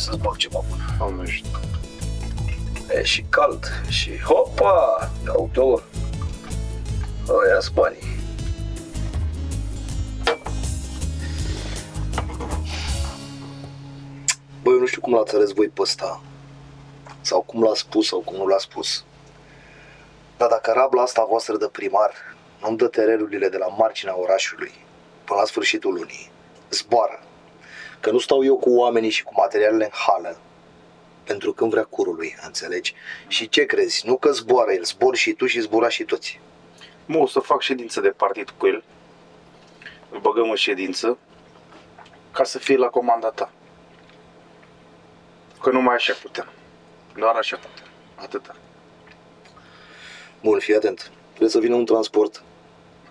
Hai să-ți bag ceva bun. Doamne ajută. E și cald și hopa, ia uite-o. Ăia banii. Băi, eu nu știu cum l-ați ales voi pe ăsta. Sau cum l-a spus sau cum nu l-a spus. Dar dacă rabla asta voastră de primar nu-mi dă terenurile de la marginea orașului până la sfârșitul lunii, zboară. Că nu stau eu cu oamenii și cu materialele în hală pentru când vrea curului, înțelegi? Și ce crezi? Nu că zboară el, zbor și tu și zbura și toți. Mă, o să fac ședință de partid cu el. Îl băgăm în ședință ca să fie la comanda ta. Că numai așa putem. Doar așa putem. Atâta. Bun, fii atent. Trebuie să vină un transport.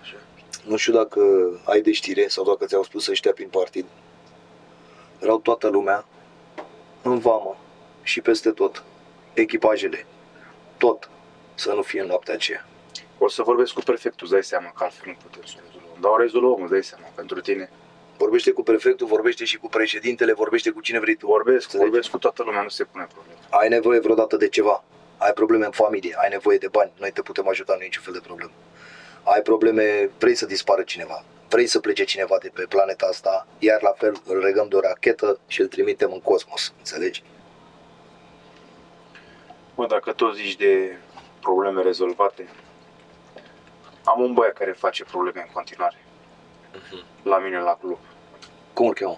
Așa. Nu știu dacă ai de știre sau dacă ți-au spus ăștia prin partid. Erau toată lumea în vamă și peste tot. Echipajele. Tot. Să nu fie în noaptea aceea. O să vorbesc cu prefectul, îți dai seama că altfel nu putem să o rezolvăm. Dar o rezolvăm, îți dai seama, pentru tine. Vorbește cu prefectul, vorbește și cu președintele, vorbește cu cine vrei tu. Vorbesc, Înțelegi? vorbesc cu toată lumea, nu se pune problemă. Ai nevoie vreodată de ceva. Ai probleme în familie, ai nevoie de bani, noi te putem ajuta, nu e niciun fel de problemă. Ai probleme, vrei să dispară cineva, vrei să plece cineva de pe planeta asta, iar la fel îl regăm de o rachetă și îl trimitem în cosmos, înțelegi? Mă, dacă tot zici de probleme rezolvate, am un băiat care face probleme în continuare. La mine la club. Cum îl cheamă?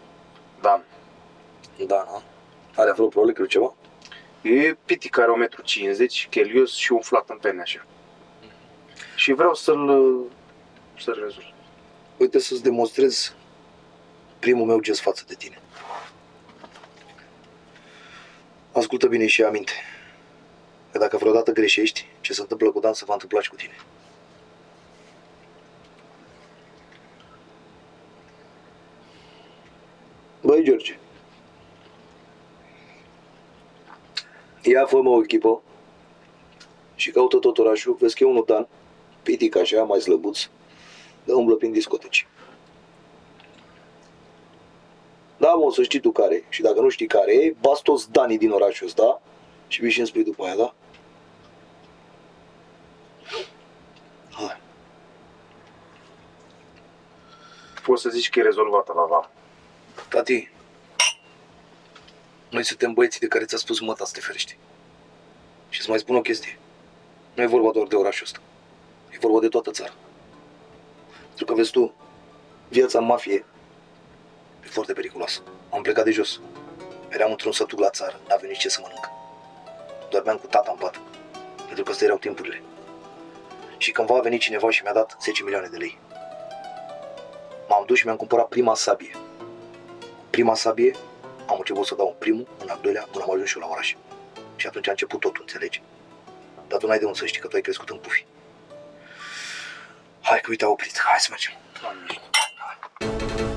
Dan. Da, nu? Are vreo problemă cu ceva? E piti care are 1,50 m, chelios și umflat în pene așa. Și vreau să-l să-l rezolv. Uite să-ți demonstrez primul meu gest față de tine. Ascultă bine și ia aminte. Că dacă vreodată greșești, ce se întâmplă cu Dan se va întâmpla și cu tine. Băi, George. Ia fă o echipă și caută tot orașul. Vezi că e unul Dan, pitic așa, mai slăbuț, de umblă prin discoteci. Da, mă, să știi tu care e. Și dacă nu știi care e, bați toți Danii din orașul ăsta și vii și îmi spui după aia, da? Hai. Poți să zici că e rezolvată la val. Tati, noi suntem băieții de care ți-a spus măta să te ferești. Și să mai spun o chestie. Nu e vorba doar de orașul ăsta. E vorba de toată țara. Pentru că vezi tu, viața în mafie e foarte periculoasă. Am plecat de jos. Eram într-un sătuc la țară, n-aveam nici ce să mănânc. Dormeam cu tata în pat. Pentru că astea erau timpurile. Și cândva a venit cineva și mi-a dat 10 milioane de lei. M-am dus și mi-am cumpărat prima sabie prima sabie, am început să dau în primul, în al doilea, până am ajuns și eu la oraș. Și atunci a început totul, înțelegi? Dar tu n-ai de unde să știi că tu ai crescut în pufi. Hai că uite a oprit, hai să mergem. Hai.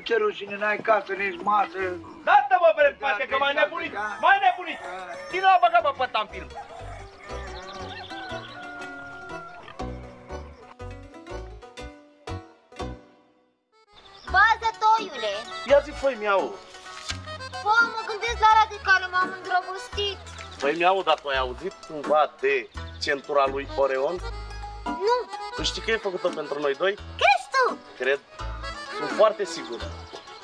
Nu ce rușine, n-ai casă, nici masă. Dată, bă, pe spate, că mai nebunit, mai nebunit. Cine l-a băgat, bă, pe ăsta în film? Bază, toiule! Ia zi, făi, miau. Bă, mă gândesc la radicale, m-am îndrăgostit. Făi, miau, dar tu ai auzit cumva de centura lui Oreon? Nu, Tu știi că e făcută pentru noi doi? crezi tu? Cred. Sunt foarte sigur.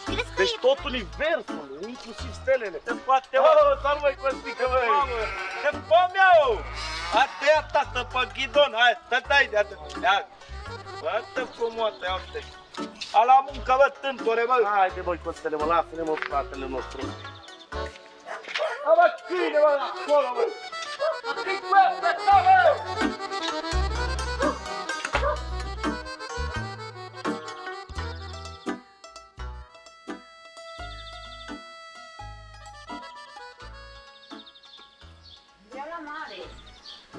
Crezi că Deci e... tot universul, inclusiv stelele. Te poate, bă. Oh, salut, măi, Costică, măi! Mamă, ce pomeau! Atea, tată, pe ghidon, hai, stai de atât. Ia, Bată frumos, ia uite. A la muncă, bă, tântore, bă. Haide, băi, Costele, mă, lasă-ne, mă, fratele nostru. A, bă, câine, bă, acolo, bă. Cât, bă, bă, da, bă.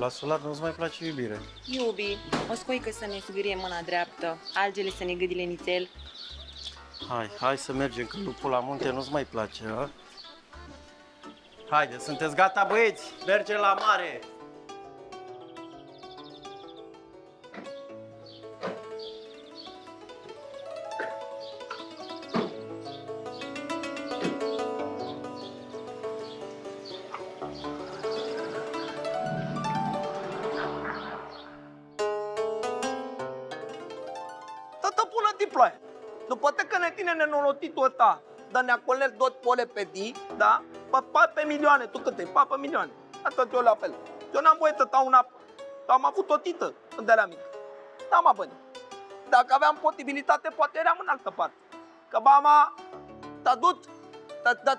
La solar nu-ți mai place iubire. Iubi, o scoică să ne sugârie mâna dreaptă, algele să ne gâdile nițel. Hai, hai să mergem, că lupul la munte nu-ți mai place, a? Haide, sunteți gata, băieți? Mergem la mare! Nenolotitul ăsta, dar ne acolel tot pole pe di, da? Pe, pe, pe milioane, tu câte? Pa pe milioane. Atât eu la fel. Eu n-am voie să stau una, am avut o tită când eram mic. N-am bani. Dacă aveam posibilitate, poate eram în altă parte. Că mama t-a dus,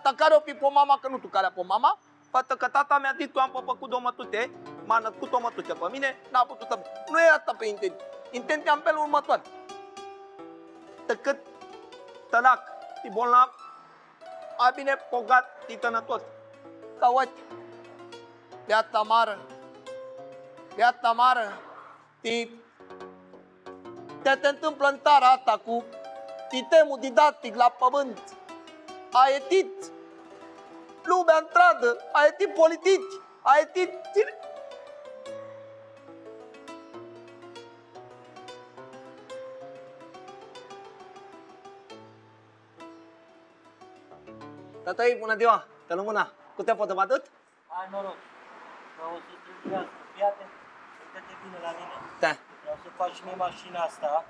ta care o fi pe mama, că nu tu care a pe mama, Fată că tata mi-a zis, tu am făcut o mătute, m-a născut o mătuță pe mine, n-a putut să... Nu e asta pe intenție. Intenția în felul următor cât tălac, e bolnav, mai bine bogat, e tănătos. Ca uite, viața mară, viața mară, te, te, te întâmplă în țara asta cu sistemul didactic la pământ. A etit lumea în stradă, a etit politici, a etit... Tătăi, bună ziua! Te luăm mâna. Cu te pot să vă atât? Ai noroc. Că o să trebuiască. Fii atent. Uite-te bine la mine. Da. Vreau să faci și mie mașina asta.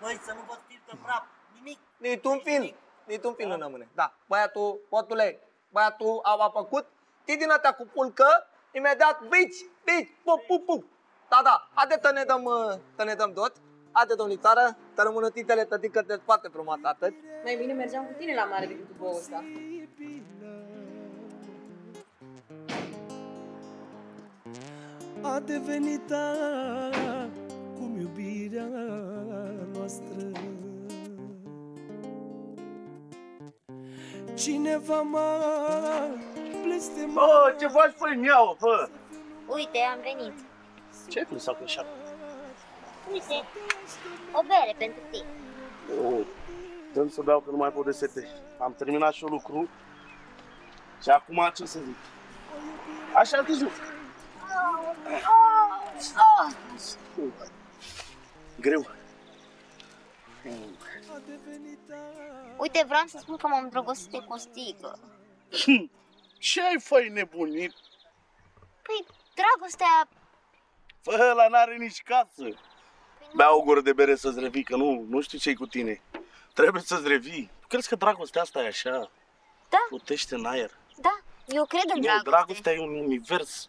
Băi, să nu vă stiltă praf. Nimic. Nici un film. Nici un film nu rămâne. Da. Băiatul, potule, băiatul a, a făcut. Tii din astea cu pulcă, imediat bici, bici, pup, pup, pup. Da, da. Haide să ne dăm, uh, să ne dăm tot. Haide, domnițară, să rămână titele tătică de foarte frumos atât. Mai bine mergeam cu tine la mare decât cu băul ăsta. A devenit cum iubirea noastră. Cineva m-a blestemat. Bă, ce faci, făi, miau, fă? Uite, am venit. Ce ai să că așa? Uite, o bere pentru tine. Oh, dăm să beau că nu mai pot de sete. Am terminat și eu lucru. Și acum ce să zic? Așa te joc. Greu. Uite, vreau să spun că m-am îndrăgostit de Costică. Ce ai făi nebunit? Păi, dragostea... Fă, ăla n-are nici casă. Bea o gură de bere să-ți revii, că nu, nu știu ce-i cu tine. Trebuie să-ți revii. Tu crezi că dragostea asta e așa? Da. Putește în aer. Da, eu cred în Nu, dragoste. dragostea e un univers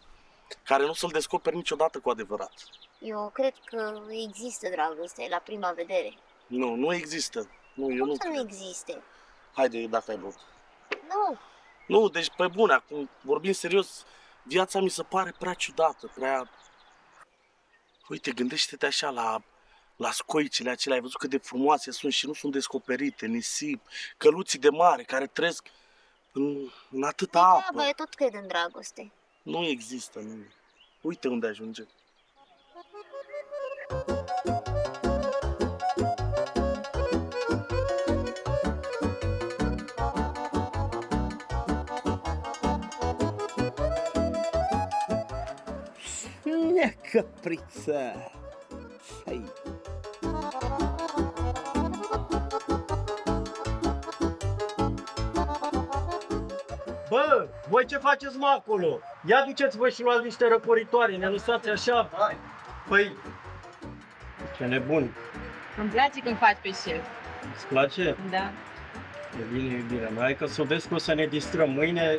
care nu să-l descoperi niciodată cu adevărat. Eu cred că există dragoste la prima vedere. Nu, nu există. Nu, eu Cum nu să nu cred. existe? Haide, dacă ai băut. Nu, Nu, deci pe bune, acum vorbim serios, viața mi se pare prea ciudată, prea... Uite, gândește-te așa la, la scoicile acelea, ai văzut cât de frumoase sunt și nu sunt descoperite, nisip, căluții de mare care trăiesc în, atâta apă. degeaba, eu tot cred în dragoste. Nu există, nu. Uite unde ajunge. Nea căpriță! Hai! Bă, voi ce faceți mă acolo? Ia duceți-vă și luați niște răcoritoare, ne lăsați așa. Păi, ce nebun. Îmi place când faci pe șef. Îți place? Da. E bine, iubirea mea. Hai că să vezi că o să ne distrăm. Mâine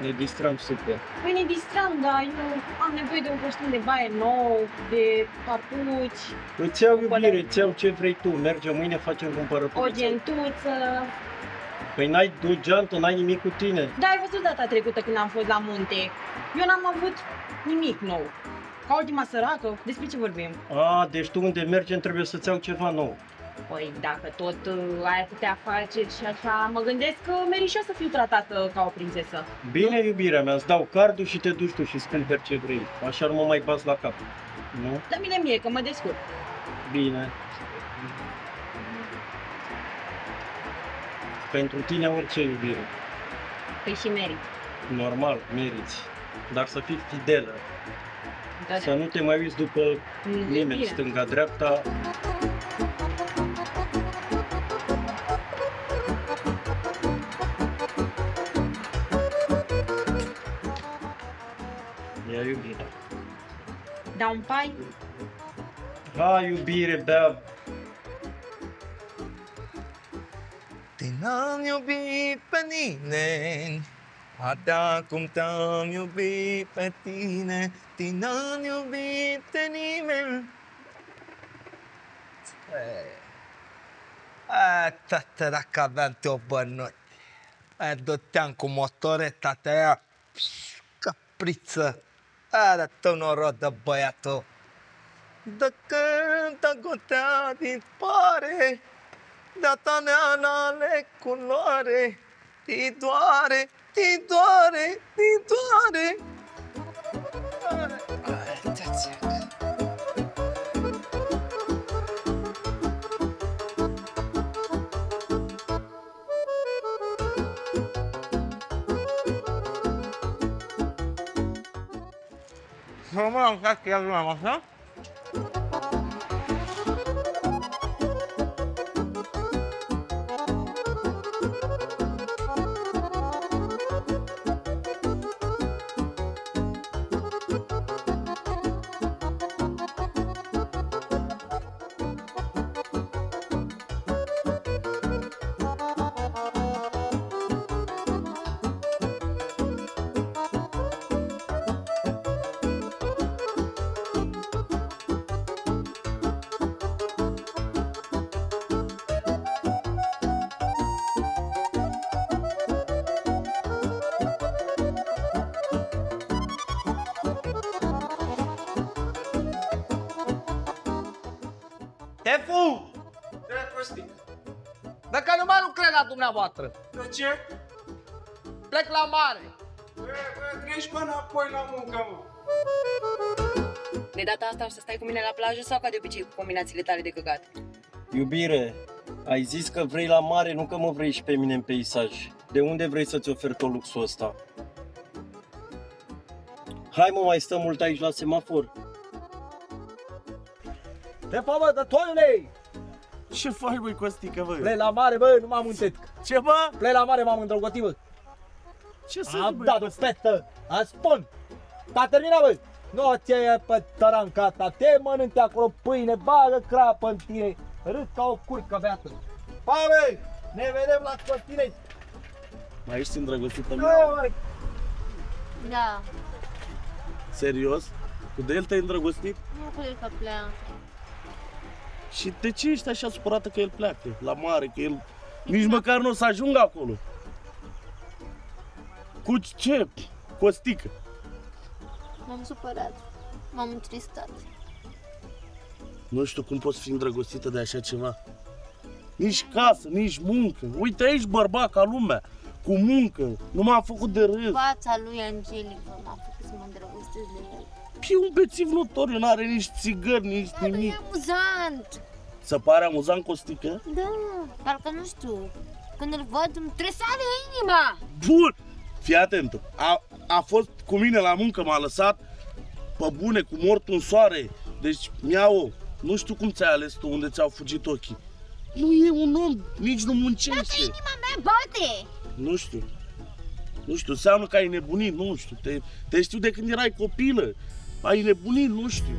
ne distrăm super. Păi ne distram, dar eu am nevoie de un costum de baie nou, de papuci, Îți iau iubire, îți iau ce vrei tu. Mergem mâine, facem cumpărături. o gentuță. Păi n-ai du geantă, n-ai nimic cu tine. Da, ai văzut data trecută când am fost la munte. Eu n-am avut nimic nou. Ca ultima săracă, despre ce vorbim? A, deci tu unde mergem trebuie să-ți iau ceva nou. Păi dacă tot uh, ai atâtea afaceri și așa, mă gândesc că meri și eu să fiu tratată ca o prințesă. Bine, iubirea mea, îți dau cardul și te duci tu și îți cumperi ce vrei. Așa nu mă mai bați la cap. Nu? Dar bine mie, că mă descurc. Bine. Pentru tine orice iubire. Păi și merit. Normal, meriți. Dar să fii fidelă. Da, Să nu te mai uiți după nimeni, bine. stânga-dreapta. Ia iubire. Da un pai? Hai iubire, bea Te n-am iubit pe nimeni. Atâta cum te-am iubit pe tine. Te n-am iubit pe nimeni. A, tată, dacă aveam te o bănuți Aia dăteam cu motoreta ta aia. Pș, Capriță. Are tău noroc de băiatul. De când te gotea din pare de-a ta neanale culoare Ti doare, ti doare, ti doare. Ai, ți-a Nu mă am că Dacă nu mai lucrez la dumneavoastră. De ce? Plec la mare. Treci mă înapoi la muncă, mă. De data asta o să stai cu mine la plajă sau ca de obicei cu combinațiile tale de căcat? Iubire, ai zis că vrei la mare, nu că mă vrei și pe mine în peisaj. De unde vrei să-ți ofer tot luxul ăsta? Hai mă, mai stăm mult aici la semafor. Te fa, bă, dătorile! Ce faci, băi, Costică, bă? Plec la mare, bă, nu m-am înțet. Ce, bă? Plec la mare, m-am îndrăgotit, bă. Ce să Am zici, bă? dat o spetă, am spun. S-a terminat, bă. Nu ți e pe tăranca asta, te mănânci acolo pâine, bagă crapă în tine, râd ca o curcă beată. Pa, bă, ne vedem la continent. Mai ești îndrăgostită Bă, mea? mă, Da, Serios? Cu de el te-ai îndrăgostit? nu cred că pleacă. Și de ce ești așa supărată că el pleacă la mare, că el nici măcar nu o să ajungă acolo? Cu ce? Costică. M-am supărat. M-am întristat. Nu știu cum poți fi îndrăgostită de așa ceva. Nici casă, nici muncă. Uite aici bărbat ca lumea, cu muncă. Nu m-a făcut de râs. Fața lui Angelica m-a făcut să mă îndrăgostesc de el. E un bețiv notoriu, n-are nici țigări, nici E nimic. amuzant. Să pare amuzant costică? Da, parcă nu știu. Când îl văd îmi tresare inima. Bun! Fii atent. A, a fost cu mine la muncă, m-a lăsat pe bune, cu mortul în soare. Deci, miau, nu știu cum ți-ai ales tu unde ți-au fugit ochii. Nu e un om, nici nu muncește. Inima mea bate. Nu știu. Nu știu, înseamnă că ai nebunit, nu știu. Te, te știu de când erai copilă. Ai nebunit, nu știu.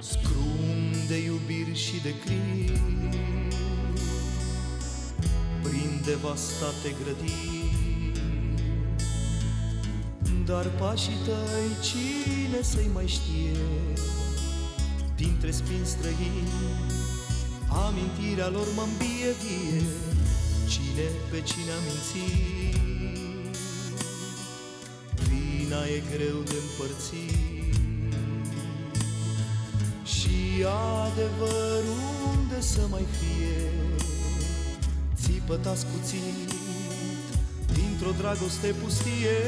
Scrum de iubiri și de crii Prin devastate grădini Dar pașii tăi cine să-i mai știe? Dintre spini străini Amintirea lor mă îmbie vie. Cine pe cine a mințit Vina e greu de împărțit. Și adevărul unde să mai fie Țipăt ascuțit dintr-o dragoste pustie.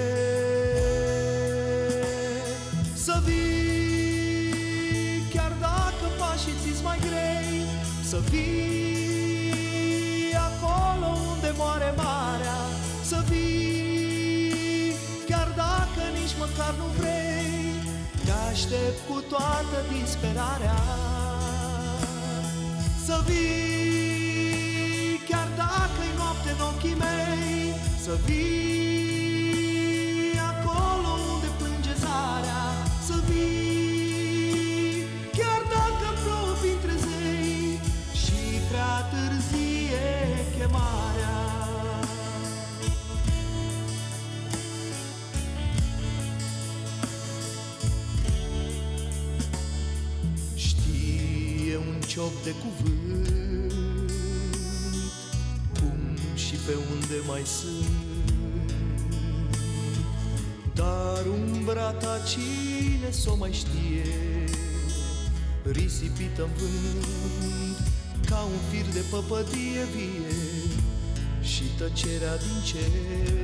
Să vii chiar dacă pașii ți mai grei Să vii acolo unde moare marea Să vii chiar dacă nici măcar nu vrei te aștept cu toată disperarea. Să vii chiar dacă-i noapte în ochii mei Să vii de cuvânt. Cum și pe unde mai sunt. Dar umbra ta cine s-o mai știe Risipită în vânt Ca un fir de păpădie vie Și tăcerea din cer.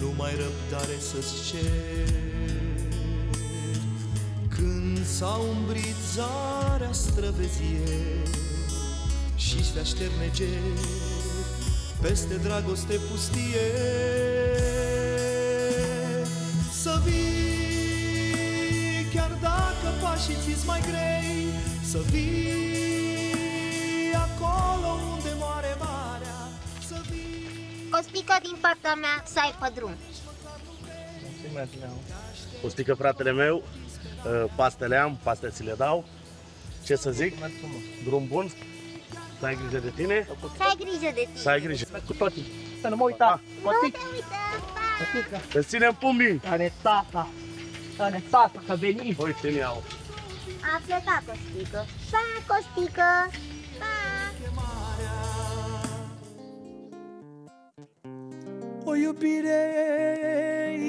Nu mai răbdare să-ți cer. când s-a umbrit zarea străvezie Și se așterne ger Peste dragoste pustie. Să vii Chiar dacă pașii ți mai grei Să vii Acolo unde moare marea Să vii Cospica din partea mea să ai pe drum. Costică, fratele meu, uh, pastele am, paste ți le dau. Ce să zic? Drum bun. Să ai grijă de tine. Să ai grijă de tine. Să ai grijă. Cu toții. Să nu mă uita. Costică, Uite, Îți ținem pumnii. care tata. Care tata, că veni. Uite, iau. a plecat Costică. Pa, Costică. Pa. O iubire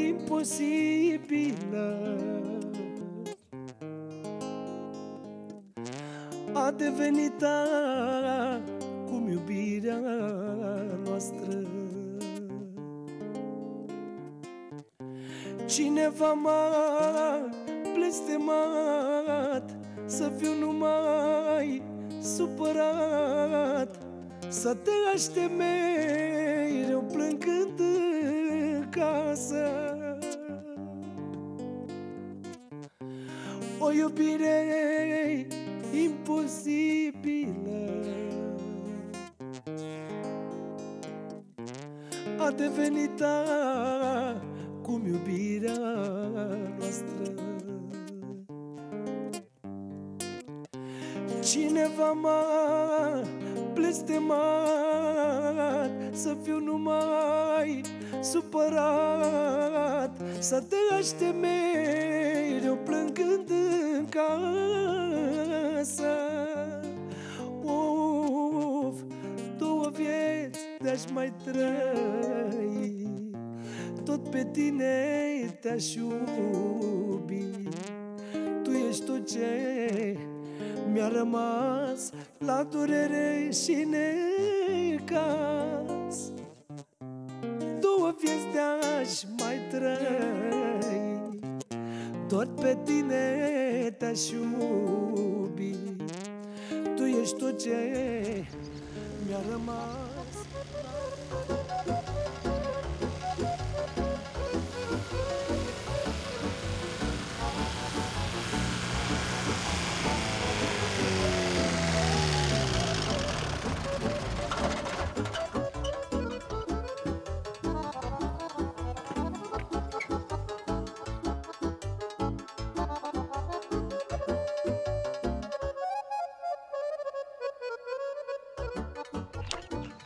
imposibilă A devenit acum iubire iubirea noastră. Cineva m-a blestemat Să fiu numai supărat Să te aștept mereu plângând în casă. O iubire A devenit acum iubirea noastră. Cineva m-a blestemat Să fiu numai supărat Să te aștept mereu plângând în casă mai trăi Tot pe tine te-aș iubi. Tu ești tot ce mi-a rămas. La durere și necaz Două vieți de-aș mai trăi. Tot pe tine te-aș iubi. Tu ești tot ce mi-a rămas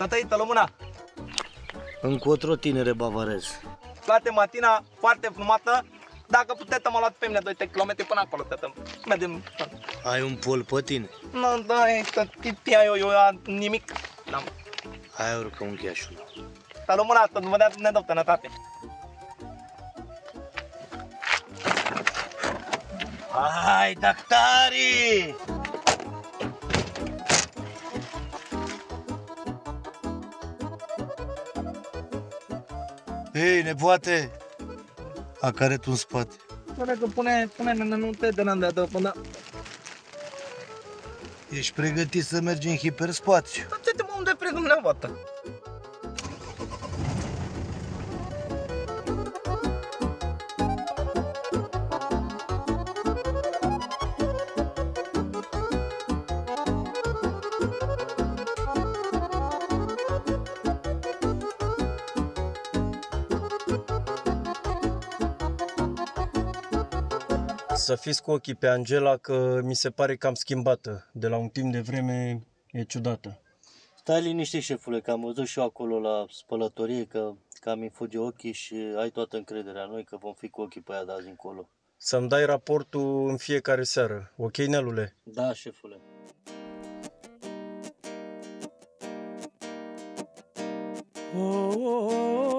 Tătăi, tălămâna, Încotro, tinere bavarez. plate matina foarte frumată. Dacă puteți, mă luat pe mine 2 km până acolo, tătă. Mergem. Ai un pol pe tine? Nu, da, e că tipia eu, eu, eu, nimic. N-am. Hai urcă un cheașul. Tălămâna, să vă dea Dumnezeu tănătate. Hai, doctorii! Ei, nepoate! A care tu în spate? Pune că pune, pune, nu, nu te dă de dă până. Ești pregătit să mergi în hiperspațiu? Ce te mă unde pre dumneavoastră? Să fiți cu ochii pe Angela că mi se pare cam schimbată. De la un timp de vreme e ciudată. Stai liniștit, șefule, că am văzut și eu acolo la spălătorie că cam îmi fuge ochii și ai toată încrederea în noi că vom fi cu ochii pe ea de azi încolo. Să-mi dai raportul în fiecare seară. Ok, Nelule? Da, șefule. Oh, oh, oh,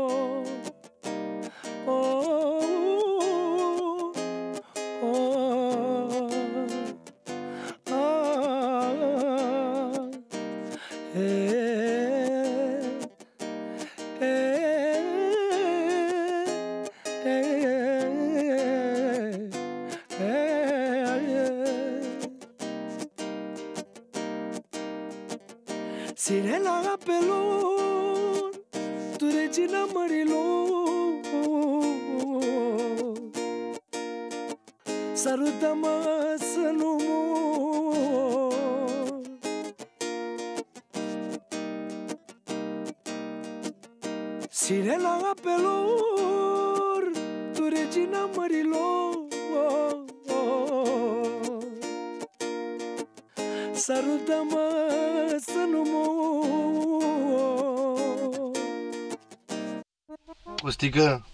Costică,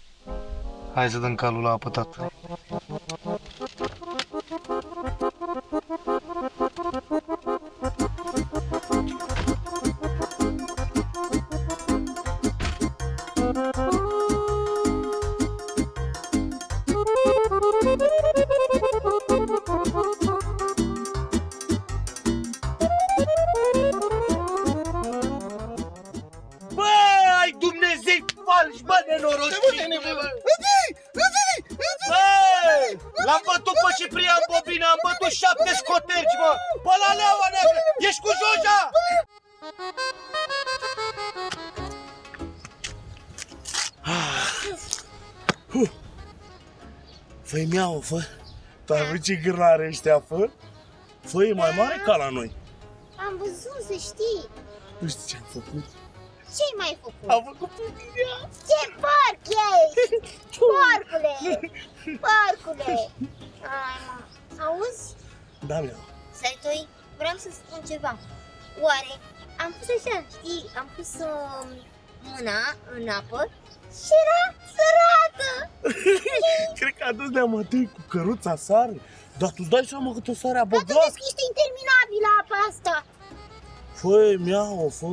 hai să dăm calul la apă, Făi miau, fă. Tu ai văzut ce gârlare ăștia, fă? Fă, e mai mare ca la noi. Am văzut, să știi. Nu știu ce am făcut. Ce ai mai făcut? Am făcut pupirea. Ce porc ești! Porcule! Porcule! Ai, mă. Auzi? Da, miau. Saitoi, vreau să spun ceva. Oare am pus așa, știi, am pus um, mâna în apă și era sărată! Cred că a dus de amătăi cu căruța sare. Dar tu dai seama cât o sare a Dar tu băgat? vezi că ești interminabilă apa asta! Fă, miau, fă.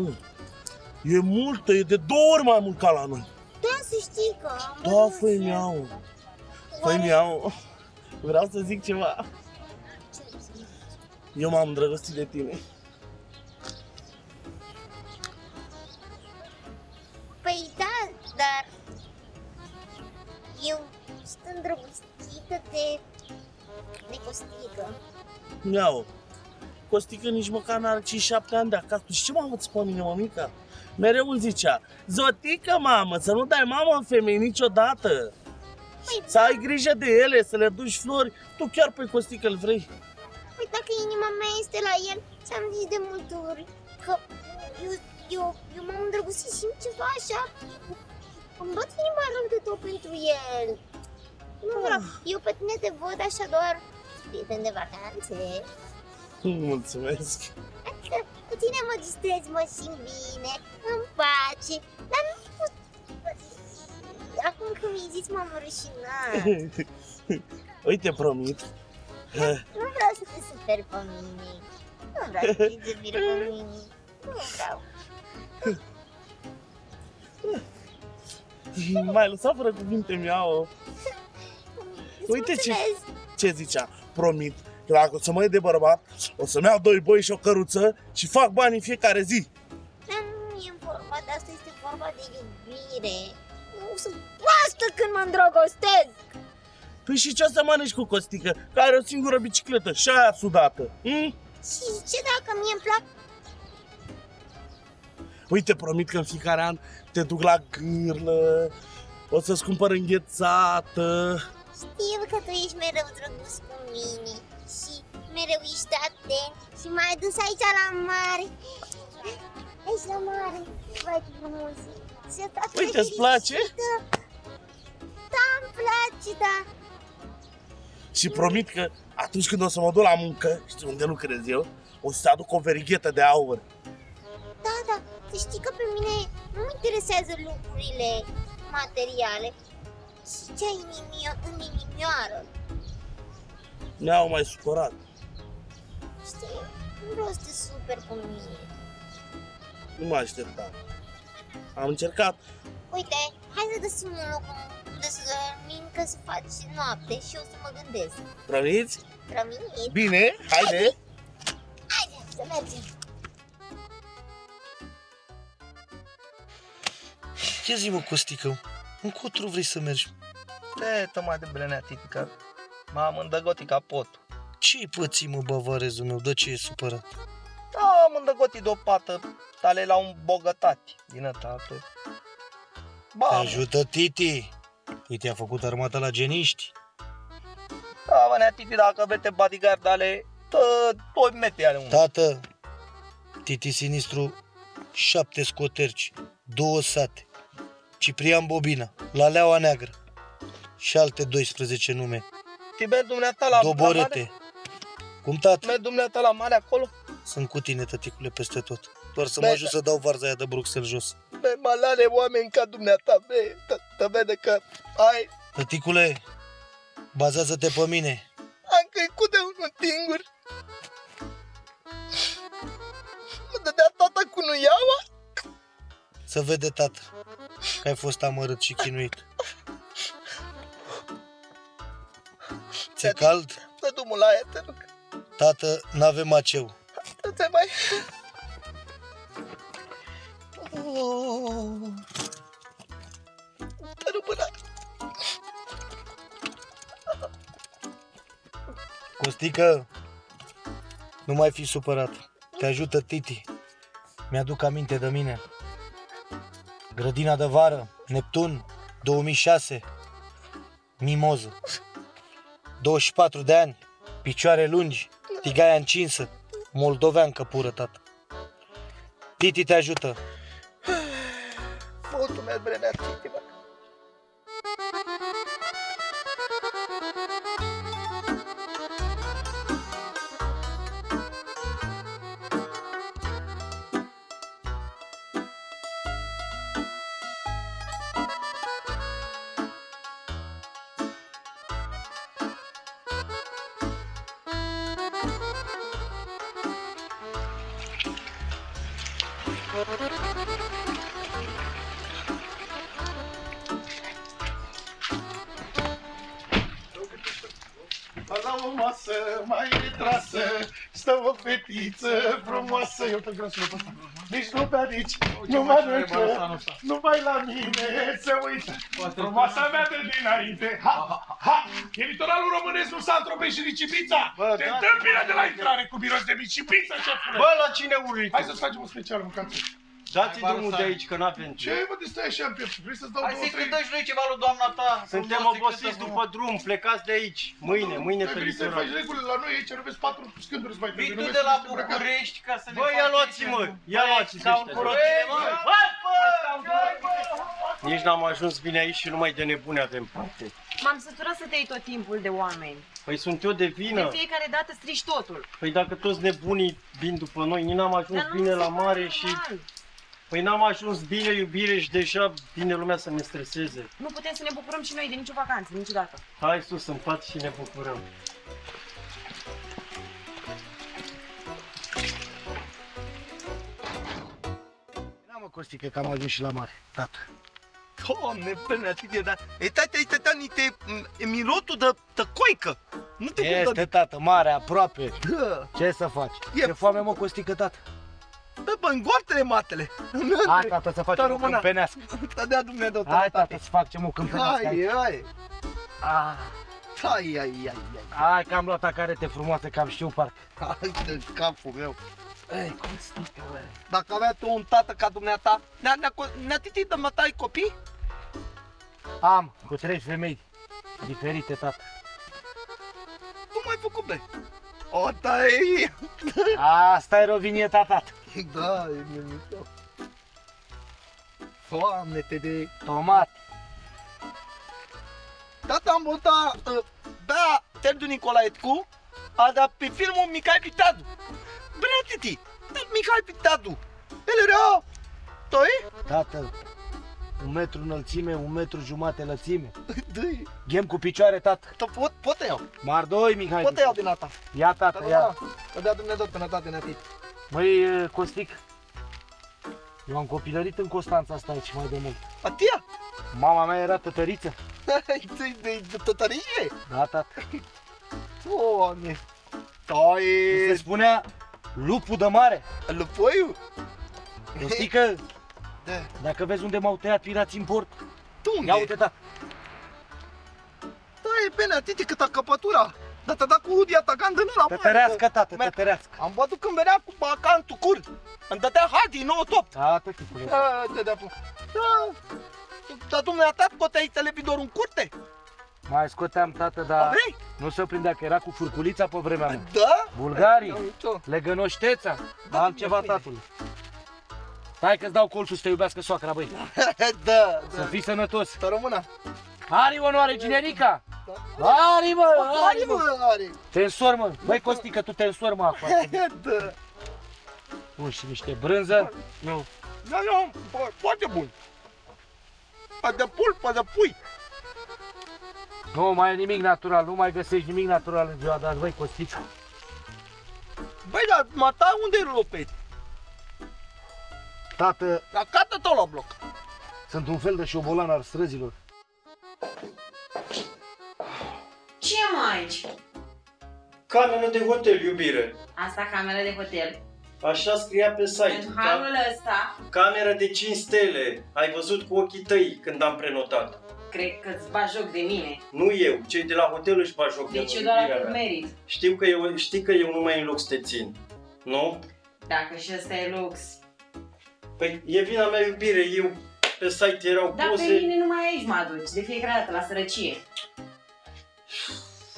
E multă, e de două ori mai mult ca la noi. Da, să știi că am Da, văzut fă, și- miau. Fă, miau. Vreau să zic ceva. Eu m-am îndrăgostit de tine. Dar eu sunt îndrăgostită de, de costică. Miau. Costică nici măcar n-are 5-7 ani de acasă. Și ce mă învăț pe mine, mămica? Mereu îmi zicea, Zotică, mamă, să nu dai mamă în femei niciodată. Să ai grijă de ele, să le duci flori. Tu chiar pe Costică îl vrei. Păi dacă inima mea este la el, ți-am zis de multe ori că eu, eu, eu m-am îndrăgostit și simt ceva așa. Îmi bat inima rău de tot pentru el. Nu vreau, eu pe tine te văd așa doar prieten de vacanțe. Mulțumesc. Adică cu tine mă distrez, mă simt bine, îmi pace, dar nu Acum că mi-ai zis, m-am rușinat. Uite, promit. Nu vreau să te superi pe mine. Nu vreau să fii de bine pe mine. Nu vreau. Mai lăsat fără cuvinte miau. Uite ce, ce zicea. Promit că dacă o să mă iei de bărbat, o să-mi iau doi boi și o căruță și fac bani în fiecare zi. Dar nu e vorba de asta, este vorba de iubire. Nu sunt proastă când mă îndrăgostesc. Păi și ce o să mănânci cu Costică, care are o singură bicicletă și aia sudată? Hm? Și ce dacă mie îmi plac? Uite, promit că în fiecare an te duc la gârlă, o să-ți cumpăr înghețată. Știu că tu ești mereu drăguț cu mine și mereu ești atent și m-ai dus aici la mare. Aici la mare, vai ce frumos e. Și asta Uite, îți place? Da, îmi place, da. Și promit că atunci când o să mă duc la muncă, știi unde lucrez eu, o să aduc o verighetă de aur. Da, da, să știi că pe mine nu mă interesează lucrurile materiale și cea inimio- în inimioară. Ne-au mai supărat. Știi, nu vreau să te super cu mine. Nu mă așteptam. Am încercat. Uite, hai să găsim un loc unde să dormim, că se face noapte și eu să mă gândesc. Promiți? Promit? Bine, haide! Haide, să mergem. Ia zi, mă, Costică, încotro vrei să mergi? De, tocmai de blenea, titi, că m-am îndăgotit ca pot. Ce-i pății, mă, bavarezul meu? De ce e supărat? Da, am îndăgotit de o pată, tale la un bogătati din ăsta. tot. Ba, Te mă, ajută Titi. Titi a făcut armata la geniști. da, mă, nea, titi, dacă vete bodyguard ale, tot, tot mete ale unul. Tată, Titi Sinistru, șapte scoterci, două sate, Ciprian Bobina, la Leaua Neagră și alte 12 nume. Ti mergi dumneata la, la Doborete. mare? Cum, tată? Mergi dumneata la mare acolo? Sunt cu tine, tăticule, peste tot. Doar să Bă, mă ajut să dau varza aia de Bruxelles jos. Be, malare oameni ca dumneata, be, tă- tă vede că ai, Tăticule, bazează-te pe mine. am căicut de unul singur. Mă dădea tata cu nuiaua? Să vede, tată, că ai fost amărât și chinuit. Ți-e cald? Dă drumul la aia, te rog. Tată, n-avem aceu. Te mai... Oh. Te rog până... Costică, Nu mai fi supărat. Te ajută Titi. Mi-aduc aminte de mine. Grădina de vară, Neptun, 2006. Mimoză. 24 de ani, picioare lungi, tigaia încinsă, moldoveancă pură, tată. Titi te ajută. Fotul meu Eu te grasul pe ăsta Nici nu pe aici, nu mai duce Nu mai la mine se uită. Frumoasa mea de dinainte. Ha, ha E litoralul românesc, nu s-a întropit și nici pizza Te întâmpină de la intrare cu miros de mici și pizza, șefule. Bă, la cine urli? Hai să-ți facem o specială mâncață Dați drumul de aici, că n-avem Ce mă de stai așa în piept? Vrei să-ți dau Hai două, să-i trei? cântăm și noi ceva lui doamna ta. Suntem Frumoase obosiți câte după drum, plecați de aici. Mâine, mâine pe Ai venit să litoral. faci regulile la noi aici, nu vezi patru scânduri mai Vii trebuie. tu nu de vezi la cum este București ca să ne Bă, faci ia luați mă, ia luați ca un Nici n-am ajuns bine aici și numai de nebune avem parte. M-am săturat să te iei tot timpul de oameni. Păi sunt eu de De vină. fiecare dată strici totul. Păi dacă toți nebunii vin după noi, nici n-am ajuns Dar nu bine mi se la pare mare și... normal. Păi n-am ajuns bine iubire și deja vine lumea să ne streseze. Nu putem să ne bucurăm și noi de nicio vacanță, niciodată. Hai sus în pat și ne bucurăm. N-am o costică că am ajuns și la mare, tată. Doamne, până atât dar... E tata, e tata, nite e mirotul de, de coică. Nu te Este, tată, mare, aproape. Da. Ce să faci? E E foame, mă, costică, tată. Bă, bă, îngoartele matele. Hai, tată, să facem o câmpenească. Da, dea Dumnezeu, Hai, tată, să facem o câmpenească Hai, aici. hai. Ah. Hai, hai, hai, hai. Hai că am luat acarete frumoase, că am știu parcă. Hai de capul meu. Ei, cum stică, bă. Dacă avea tu un tată ca dumneata, ne-a, ne-a, co- ne-a titit de mătai copii? Am, cu trei femei diferite, tată. Cum ai făcut, bă? O, tai! Asta e rovinieta, tată. Da, e mișto. Doamne, de Tomat. Tata am votat, uh, da, Terdu Nicolaetcu a dat pe filmul Mihai Pitadu. Bine, titi, da, Mihai Pitadu. El era, toi? Tată, un metru înălțime, un metru jumate lățime. Dă-i. Ghem cu picioare, tată. Tot pot, pot să iau. Mardoi, Mihai. Pot să iau din asta. Ia, tată, ia. Să dea Dumnezeu tănătate în atât. Măi, e, Costic, eu am copilărit în Constanța asta aici mai de mult. Atia? Mama mea era tătăriță. de, de, de tătărie? Da, tată. Doamne. Tai. Se spunea lupul de mare. Lupoiu? Costică, Da. dacă vezi unde m-au tăiat pirații în port, Tu unde? ia uite, tată. Da, e bine, atât cât a căpătura. Dar te-a dat cu udia ta gandă nu la mare. Tătărească, tată, tătărească. Am bătut când venea cu bacan tu cur. Îmi dădea hadi, nouă top. Tată, chipule. Da, dădea pu. Da. Dar dumneata scoteai televizorul în curte? Mai scoteam, tată, dar Vrei? nu se prindea că era cu furculița pe vremea mea. Da? Bulgarii, Da, uite-o. legănoșteța, altceva, bine. tatăl. Stai că-ți dau colțul să te iubească soacra, băi. da, Să fii sănătos. Să rămână. Are, mă, nu are generica? Are, mă, are, Hai, mă. mă, are. Te însori, mă. Băi, Costică, tu te însori, mă, acum. da. Bun, și niște brânză. Nu. Da, da, bă, foarte bun. Pa de pulpă, de pui. Nu mai e nimic natural, nu mai găsești nimic natural în ziua de azi, băi, Costică. Băi, dar mata unde e lopet? Tată, La cată tot la bloc. sunt un fel de șobolan al străzilor. Ce mai aici? Cameră de hotel, iubire. Asta cameră de hotel. Așa scria pe site. În halul ăsta, Cameră de 5 stele. Ai văzut cu ochii tăi când am prenotat. cred că îți bagi joc de mine. Nu eu, cei de la hotel își bag joc de Deci eu iubirea doar atât mea. merit. Știu că eu, știi că eu nu mai în loc să te țin. Nu? Dacă și ăsta e lux. Păi e vina mea iubire, eu pe site erau Dar pe poze. mine numai aici mă aduci, de fiecare dată, la sărăcie.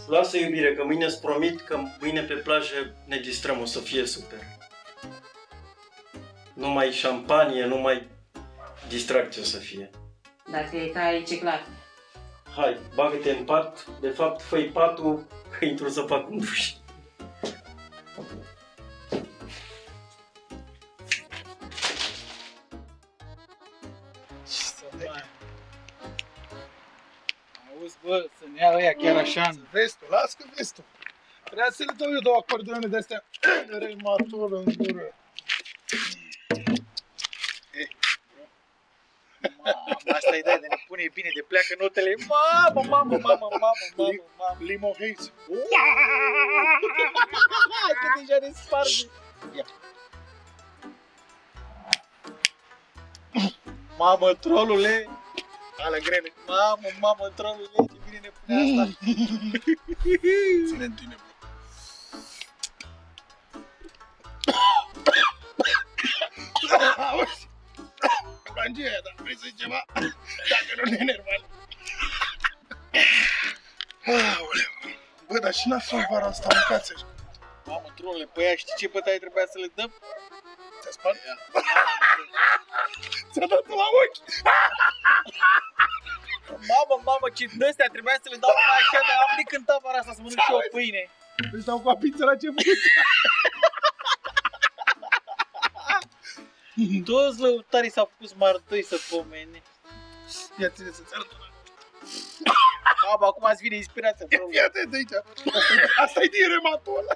Lasă iubire, că mâine îți promit că mâine pe plajă ne distrăm, o să fie super. Numai șampanie, numai distracție o să fie. Dacă e ca aici, e clar. Hai, bagă-te în pat, de fapt fă patul, că intru să fac un duș. Bă, să ne ia ăia chiar așa. Vezi tu, las că vezi tu. Trebuia să le dau eu două acordeone de astea. Remator în gură. Eh, Mamă, asta e ideea de ne pune bine, de pleacă notele. Mamă, mamă, mamă, mamă, mamă, mamă. Limo Haze. Că deja ne sparge. Ia. Mamă, trolule. Alea grele. Mamă, mamă, trolule, ce bine ne pune asta. Ține în tine, bro. Auzi? Frangie, dar vrei să ceva? Dacă nu ne enervăm. Aoleu. Bă, dar și n-a fost vara asta, mâncați așa. Mamă, trolule, pe aia știi ce bătaie trebuia să le dăm? Ți-a spart? Ți-a dat la ochi! Mamă, mamă, ce din astea trebuia să le dau numai așa, dar am de cântat vara asta să mănânc și eu pâine. Îți dau cu apință la ce Toți lăutarii s-au făcut smartoi să pomene. Ia ține să-ți arăt una. Mamă, acum îți vine inspirația. Fii atent aici. Asta e din rematul ăla.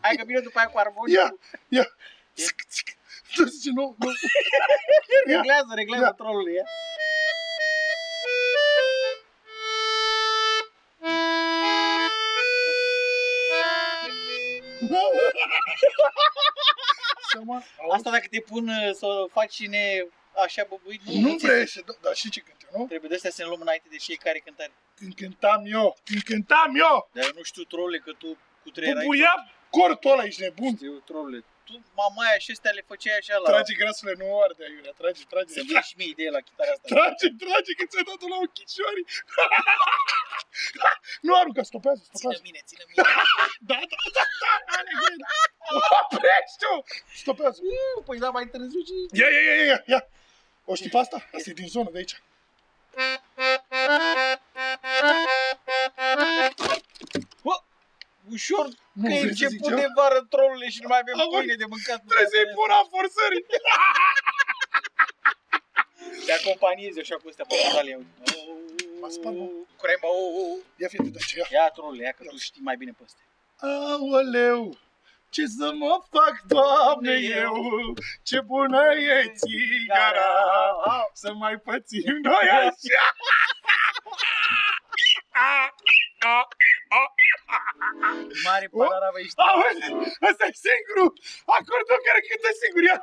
Hai că vine după aia cu armonie. Ia, ia. Tu zici, nu, nu. reglează, reglează trolul, ia. Asta dacă te pun uh, să o faci cine așa băbuit, nu, Nu ți- vrei să... Dar și ce cânte, nu? Trebuie de astea să ne luăm înainte de fiecare cântare. Când cântam eu, când cântam eu, Dar eu nu știu, trolule, că tu cu trei erai... bubuia cortul ăla, ești nebun. Știu, trolule. Tu, mamaia și astea le făceai așa la... Trage grasule, nu arde aiurea, trage, trage. Să fie și mie idee la chitara asta. Trage, trage, că ți-ai dat la ochișorii. nu arunca, stopează, stopează. Ține mine, ține mine. Da, da, da, da, ale grele. Oprește-o! Stopează. Uh, Păi da, mai târziu și... Ia, ia, ia, ia, ia, ia. O știi pe asta? Asta e din zonă de aici. Bă, ușor, Nu că e vrei să zic început eu? de vară, trolule, și nu mai avem Auzi, pâine de mâncat. Trebuie să-i pun forțării. Te acompaniezi așa cu astea pe Natalia. Mă spart, mă. Crema, oh, oh. Ia fii de aici, ia. Ia, trolule, ia că tu știi mai bine pe astea. Aoleu, ce să mă fac, Doamne, eu? Ce bună e țigara, să mai pățim noi așa. Mare panorama ești. Auzi, ăsta e singurul acordul care cântă singur, ia.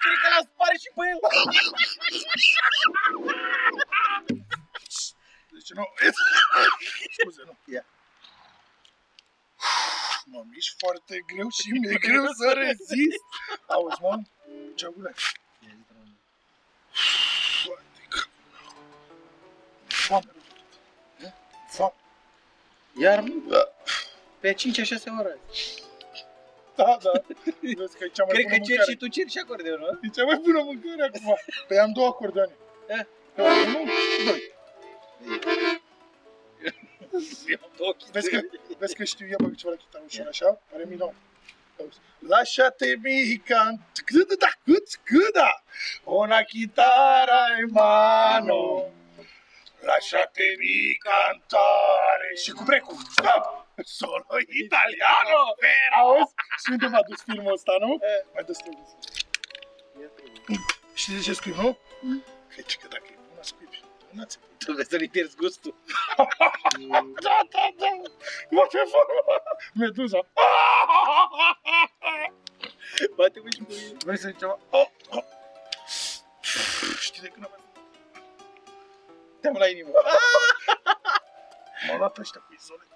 Cred că l-a spart și pe el. Deci nu, scuze, nu, ia. Mă mișc foarte greu și mi-e greu să rezist. Auzi, mă, ce bune. Foame. Foame. Iar nu? Pe a 5 6 ore. Da, da. Vezi că e cea mai Cred bună că ceri mâncare. și tu ceri și acordeon, nu? E cea mai bună mâncare acum. Păi am două acordeone. Da. Unul, doi. Vezi că, vezi că știu eu, bă, ceva la chitară ușor așa? Are mi nou. Auzi. Lasciate mi cant, cât da, cât, cât da, una chitarra in mano. Lasciate mi cantare. Și cu brecul, stop! Sono italiano! Auzi? Și unde m-a dus filmul ăsta, nu? Mai dă străbus. Știi de ce scriu, nu? Cred că dacă e bună, scriu. N-ați Trebuie să le pierzi gustul. da, da, da. Mă, ce formă! Meduza. Bate-mă și cu mine. Vrei să zici ceva? Oh, oh. Știi de când am mai Te-am la inimă. M-au luat ăștia cu izole.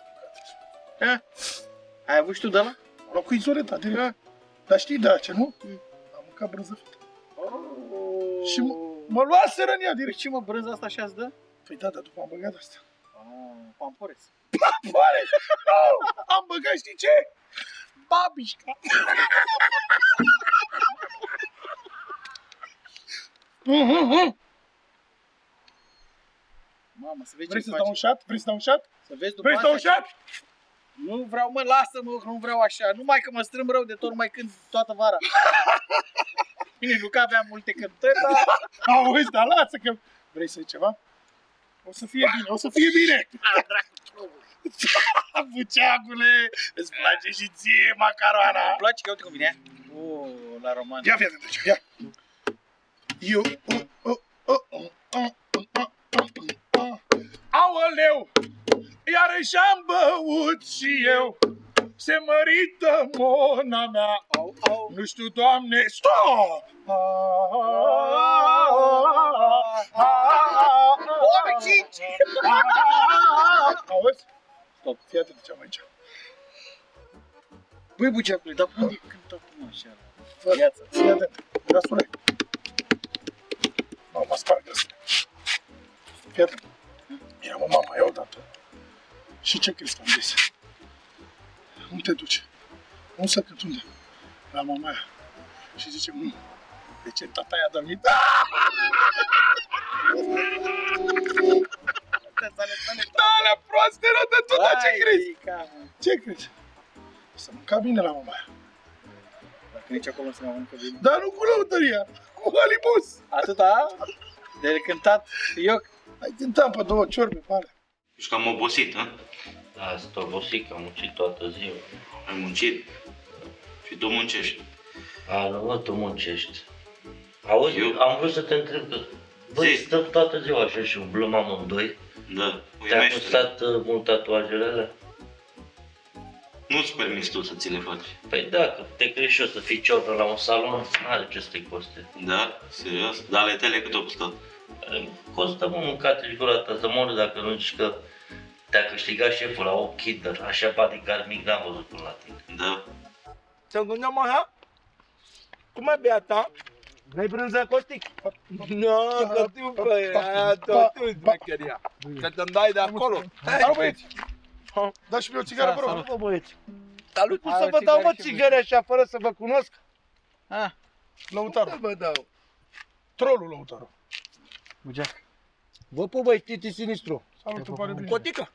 Ha? Ai avut și tu de ăla? M-au luat cu izoleta, direct. Dar știi de ce, nu? Am mâncat brânză frită. Și mă, mă luaseră în ea direct. Ce mă, brânza asta și-ați dă? Păi da, dar după am băgat asta. Oh, pampores. Pare! Nu! Am băgat, știi ce? Babișca! Mamă, să vezi Vrei să-ți dau un șat? Vrei să dau un șat? Să vezi după Vrei să dau un șat? Nu vreau, mă, lasă-mă, nu vreau așa. Numai că mă strâm rău de tot, mai când toată vara. Bine, nu că aveam multe cântări, dar... Auzi, dar lasă că... Vrei să ceva? O să fie bine, o să fie bine! A, da, dracu, Buceagule, îți place și ție macaroana! Îmi place că uite cum vine O, la roman. Ia, fii atent, ia! Eu... O, o, o, o, o, o, o. Aoleu! Iarăși am băut și eu Se mărită mona mea au, au. Nu știu, doamne, stop! Oameni cinci! Auzi? Stop, fii atent ce am aici. Băi, buceacule, dar unde cântă acum așa? Fă, fii atent, ia spune. Nu, mă sparg asta. Fii atent. Ia mă, mama, ia odată. Și ce crezi că am zis? Unde te duci? Unde să cânt unde? La mama aia. Și zice, "Mm, de ce tata i-a dormit? Da, alea proaste erau de tot, dar ce crezi? Ce crezi? Să mânca bine la mama aia. Dacă nici acolo să mă mănâncă bine. Dar nu cu lăutăria, cu halibus. Atâta? De cântat eu? Ai cântat pe două ciorbe pe alea. Ești cam obosit, hă? Da, sunt obosit, că am muncit toată ziua. Ai muncit? Și tu muncești. A, nu, mă, tu muncești. Auzi, Eu? am vrut să te întreb, că băi, stăm toată ziua așa și umblăm amândoi. Da, Te-a uimește. gustat uh, mult tatuajele alea? Nu-ți permiți tu să ți le faci. Păi da, că te crezi și eu să fii ciornă la un salon, n-are ce să-i coste. Da? Serios? Dar ale tale cât au costat? Costă mă mâncate și gura ta să mori dacă nu zici că te-a câștigat șeful la o kidder, așa bodyguard mic n-am văzut până la tine. Da. Să gândeam așa? Cum e beata? Vrei brânză, Costic? Nu, că tu, băi, aia tot tu smecheria. Că te-mi dai de acolo. Salut, băieți! Da și mie o țigară, vă rog. Salut, bă, băieți. Salut, Cum să vă dau, mă, țigări așa, fără să vă cunosc? Ah. Lăutarul. vă dau? Trolul lăutarul. Bugeac. Vă pup, băi, titi sinistru. Salut, îmi pare bine. Cotică.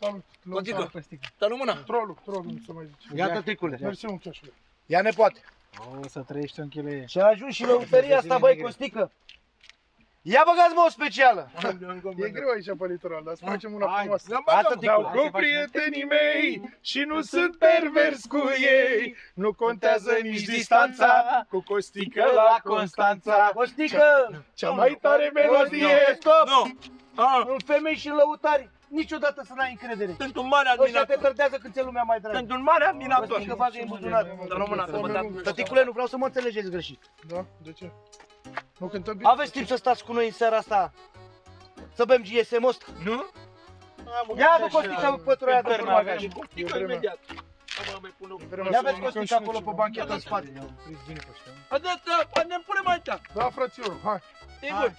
Salut, Cotică. Să nu mâna. Trolul, trolul, nu se mai zice. Iată, ticule. Mersi, mult, chiașule. Ia ne poate. O, să trăiești în chilie. Și a ajuns și lăutăria asta, băi, Costică. Ia băgați-mă o specială. E greu aici pe litoral, dar să facem una frumoasă. Atât Dau cu prietenii mei și nu sunt pervers cu ei. Nu contează nici distanța cu Costică la Constanța. Costică! Cea mai tare melodie. Stop! Nu. Ah, În femei și în lăutari, niciodată să n-ai încredere. Sunt un mare Ăștia te admirator. trădează când ți lumea mai dragă. Sunt un mare admirator. Costică facă în buzunar. Rămână, să vă dau. Tăticule, nu vreau să mă înțelegeți greșit. Da? De ce? Nu cântăm bine? Aveți timp să stați cu noi în seara asta? Să bem GSM-ul ăsta? Nu? Ia bă, Costică, pătura aia de pe bagaj. Cotică imediat. Ia vezi Costică acolo pe banchetă în spate. Haideți, da, ne punem aici. Da, frățiorul, hai. Sigur.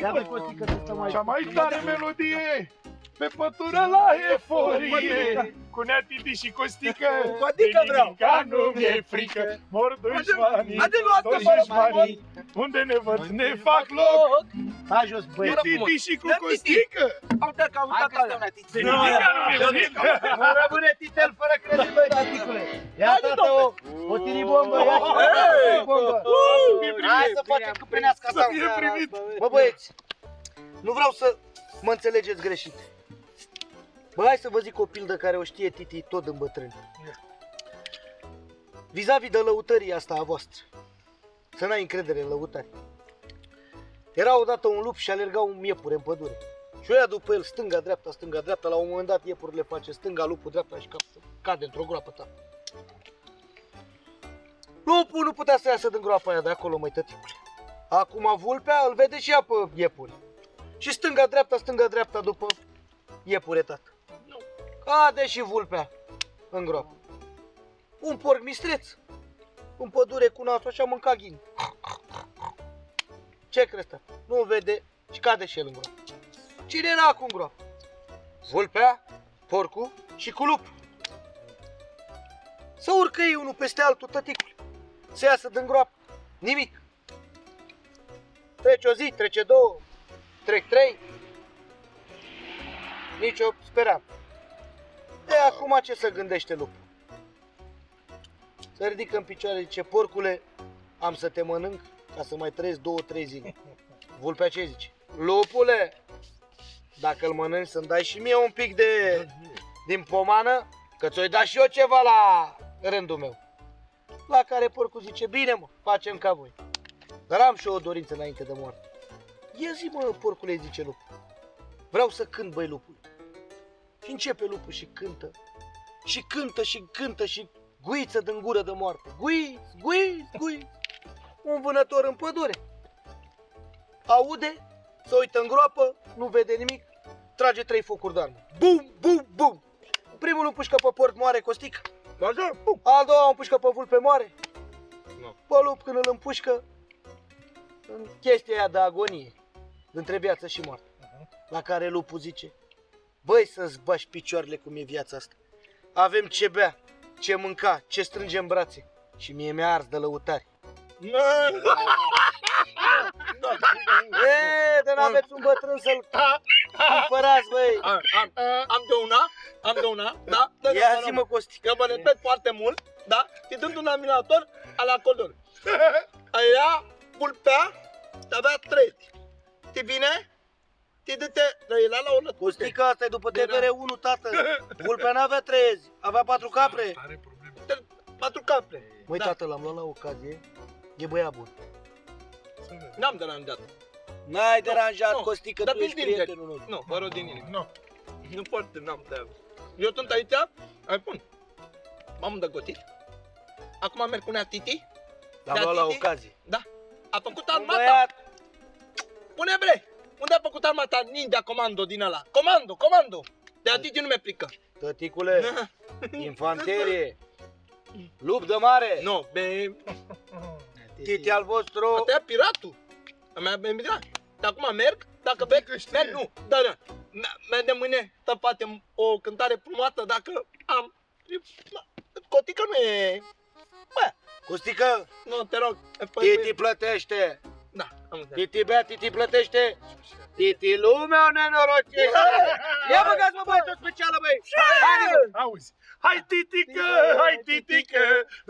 Ia vezi Costică să stăm aici. Cea mai tare melodie pe pătură la eforie Cu nea Titi și Costică Cu adică De vreau. nimica nu mi-e frică Mor dușmanii, Haide, luați-o, toți fără dușmanii Unde ne văd ne fac loc Hai jos, Cu băieți. Titi și cu Costică Uite că au Hai uitat că stăm alea. la titi. De nimica nu mi-e frică Nu rămâne titel fără credit, băi, taticule. Ia tată o, o tiribombă, ia și o tiribombă. Hai să facem cu primească Să asta. fie primit Bă, băieți, nu vreau să mă înțelegeți greșit. Bă, hai să vă zic o pildă care o știe Titi tot în bătrâni. Vis-a-vis de lăutăria asta a voastră. Să n-ai încredere în lăutari. Era odată un lup și alerga un iepure în pădure. Și o ia după el stânga, dreapta, stânga, dreapta. La un moment dat iepurile face stânga, lupul dreapta și cap, cade într-o groapă ta. Lupul nu putea să iasă din groapa aia de acolo, măi, tăticule. Acum vulpea îl vede și ea pe iepure. Și stânga-dreapta, stânga-dreapta după iepure, tată. Cade și vulpea în groapă. Un porc mistreț. În pădure cu nasul așa mânca ghin. Ce crezi, tată? Nu vede și cade și el în groapă. Cine era acum în groapă? Vulpea, porcul și cu lup. Să urcă ei unul peste altul, tăticule. Să iasă din groapă. Nimic. Trece o zi, trece două, trec trei. Nici o speranță. De acum ce să gândește lupul? Se ridică în picioare, zice, porcule, am să te mănânc ca să mai trăiesc două, trei zile. Vulpea ce zice? Lupule, dacă îl mănânci să-mi dai și mie un pic de din pomană, că ți-o da și eu ceva la rândul meu. La care porcul zice, bine mă, facem ca voi. Dar am și eu o dorință înainte de moarte. Ia zi mă, porcule, zice lupul. Vreau să cânt, băi, lupul. Și începe lupul și cântă. Și cântă și cântă și guiță din gură de moarte. Guiț, guiț, guiț. Un vânător în pădure. Aude, se uită în groapă, nu vede nimic, trage trei focuri de armă. Bum, bum, bum. Primul împușcă pe porc, moare Costică. Așa, bum. Al doua împușcă pe vulpe, moare. Pe lup când îl împușcă, în chestia aia de agonie, între viață și moarte. La care lupul zice, băi să-ți bași picioarele cum e viața asta. Avem ce bea, ce mânca, ce strânge în brațe. Și mie mi-a ars de lăutari. E, de n-aveți un bătrân să-l cumpărați, băi. Am, am, am de una, am de una, da? da Ia da, zi, da, mă, Costi. Că mă repet foarte mult, da? Și dând un aminator al acordului. Aia, pulpea, avea trei. Te vine? Te dă-te, răila la o lătute. Costică, asta e după TVR 1, tată. Vulpea n-avea trezi, avea patru capre. Patru capre. Măi, Da. tată, l-am luat la ocazie. E băiat bun. N-am deranjat. N-ai deranjat, nu. Costică, Dar tu din ești sânge. prietenul nostru. Nu, vă rog din inimă. Nu. Nu pot, n-am de Eu sunt aici, ai pun. M-am îndăgotit. Acum merg cu nea Titi. L-am Nea luat la Titi, ocazie. Da. A făcut Un armata. băiat. Pune bre. Unde a făcut armata ninja comando din ăla? Comando, comando. De a Titi nu mi plică. Tăticule, infanterie, lup de mare. Nu, be... Titi al vostru. Asta e piratul. Mea, mea, mea, de acum merg, dacă merg, merg, nu, da, da. Me- Merg de mâine, să facem o cântare frumoasă, dacă am... Cotică nu e... Bă, Costică, nu, te rog. Păi, Titi plătește. Da, am înțeles. Titi bea, Titi plătește. Titi lumea nenorocire. Ia băgați-mă băiatul specială, băi. Hai, bă. Auzi, hai titică, hai titică,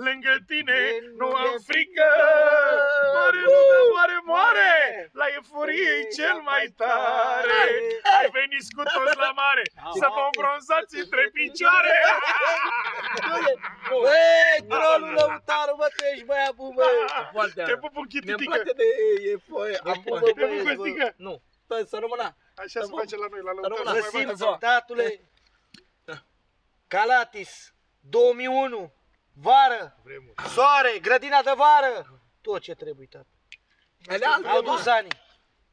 lângă tine nu am frică. Moare lumea, moare, moare, la euforie e cel mai tare. Hai veniți cu toți la mare, să vă bronzați între picioare. Băi, trolul lăutarul, bă, tu ești băiat bun, bă. Te pup un chit, Mi-e titică. place de e foie. Am pupă, foie. băieți, bă. Costică. Nu, stai să rămână. Așa se face la noi, la lăutar. Rămână. să mai Lăsim, bată ziua. tatule. Calatis, 2001, vară, soare, grădina de vară. Tot ce trebuie, tată. Alea alte, S-au dus mă. ani.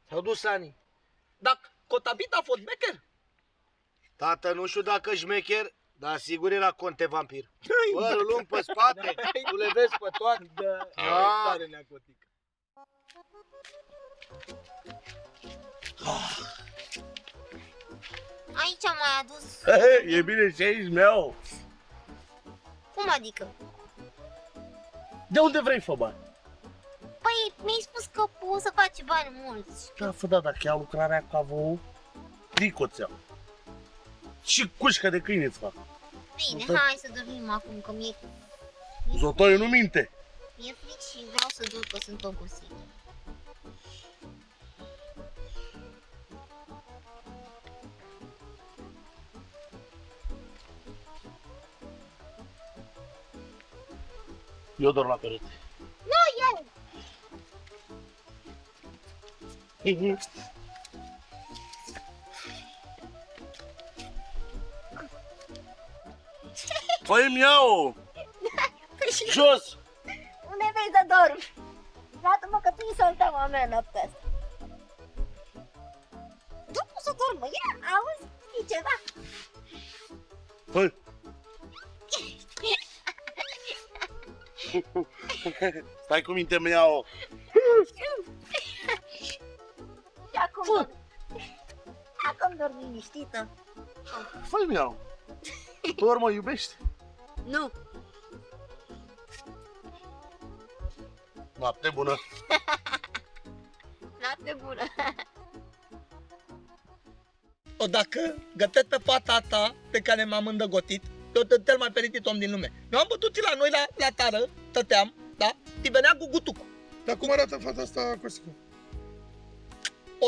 S-au dus ani. Dacă Cotabit a fost becher? Tată, nu știu dacă șmecher, dar sigur era conte vampir. Părul lung pe spate, tu le vezi pe toate. Da, Ah. tare neacotică. Aici am mai adus. E bine și aici meu. Cum adică? De unde vrei fă bani? Păi, mi-ai spus că poți să faci bani mulți. Da, fă, da, dacă iau lucrarea cu avou, tricoți Și cușcă de câine îți fac. Bine, Uite. hai să dormim acum, că mi-e, Zotoiul nu minte. mi-e fric și vreau să dorm, că sunt. Eu dorm la perete. Nu, eu! Păi mi iau! Jos! Unde vrei să dormi? Lasă-mă că tu să ultima mea noaptea Stai cu minte, mi-au. Și acum dorm. Acum dorm liniștită. Fă mi-au. Tu ori mă iubești? Nu. Noapte bună. Noapte bună. O, dacă gătesc pe fata ta pe care m-am îndăgotit, eu sunt cel mai fericit om din lume. Eu am bătut la noi la, la tară, stăteam, da? Și venea cu gutucul. Dar cum arată fata asta, Costicu? O,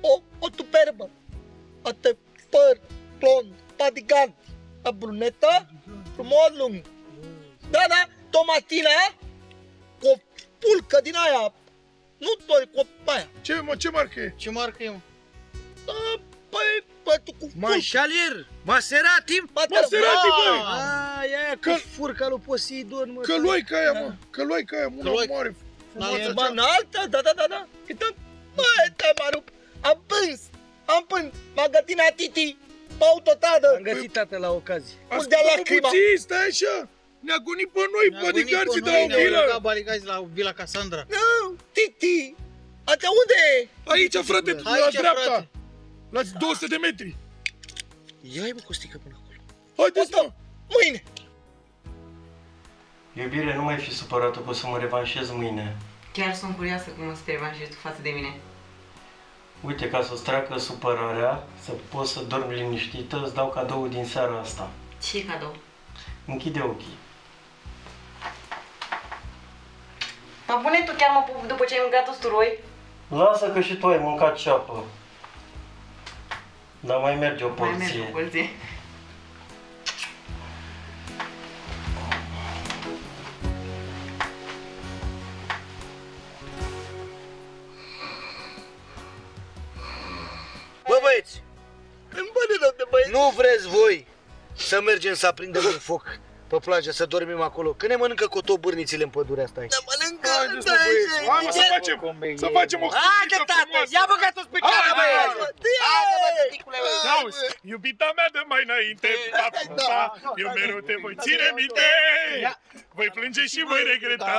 o, o superbă. Atât păr, blond, bodyguard, o brunetă, frumos lung. Da, da, tomatina, cu o pulcă din aia. Nu doi, cu o aia. Ce, mă, ce marcă e? Ce marcă e, mă? Da, păi, bă, tu cu Manșalier! Maserati! Maserati, băi! Aia, aia, cu furca lui Poseidon, mă. Căloica aia, mă! Căloica aia, una Căloica. mare, Da, frumoasă e cea. înaltă, da, da, da, da. Uite, băi, te m-a rupt. Am pâns, am pâns, m-a gătit la Titi, pe autostradă. Am găsit tată la ocazie. Unde a Ascultă-mă lacrima? puțin, stai așa! Ne-a gonit pe noi, bodyguards de la o vilă! bodyguards la Vila Cassandra. Nu, Titi, Atea unde e? Aici, frate, la Aici, dreapta! frate. La 200 de metri! Ia-i, bă, Costică, până acolo. Haideți, mă! Mâine! Iubire, nu mai fi supărată, că o să mă revanșez mâine. Chiar sunt curioasă cum o să te revanșezi tu față de mine. Uite, ca să-ți treacă supărarea, să poți să dormi liniștită, îți dau cadou din seara asta. Ce cadou? Închide ochii. Mă bune tu chiar mă pup după ce ai mâncat usturoi? Lasă că și tu ai mâncat ceapă. Dar mai merge o Mai merg porție. cu porție. Bă, băieți! Îmi bă de băieți! Nu vreți voi să mergem să aprindem un foc pe plajă, să dormim acolo? Că ne mănâncă cotobârnițile în pădurea asta aici. Mănâncă, Haideți, mă, băieți! Hai, mă, să facem, să facem o Haide, tată, ia băgat-o pe care, Haide, băieți! Haide, bă, tăticule, bă! Auzi, iubita mea de mai înainte, pa, pa, pa, eu mereu te voi ține minte. Voi plânge și voi regreta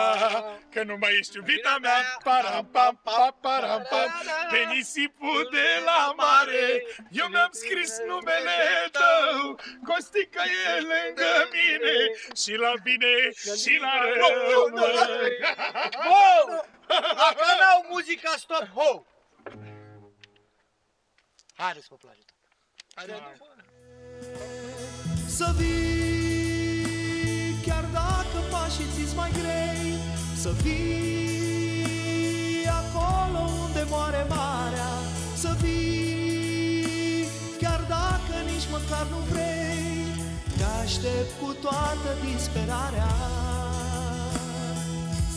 că nu mai ești iubita mea, param, pam, pam, param, pam, pe nisipul de la mare. Eu mi-am scris numele tău, Costică e lângă mine, și la bine și la rău. Măi. Ho! Dacă n-au muzica, stop, ho! Haideți pe plajă. Să vii chiar dacă pașii ți mai grei Să vii acolo unde moare marea Să vii chiar dacă nici măcar nu vrei Te aștept cu toată disperarea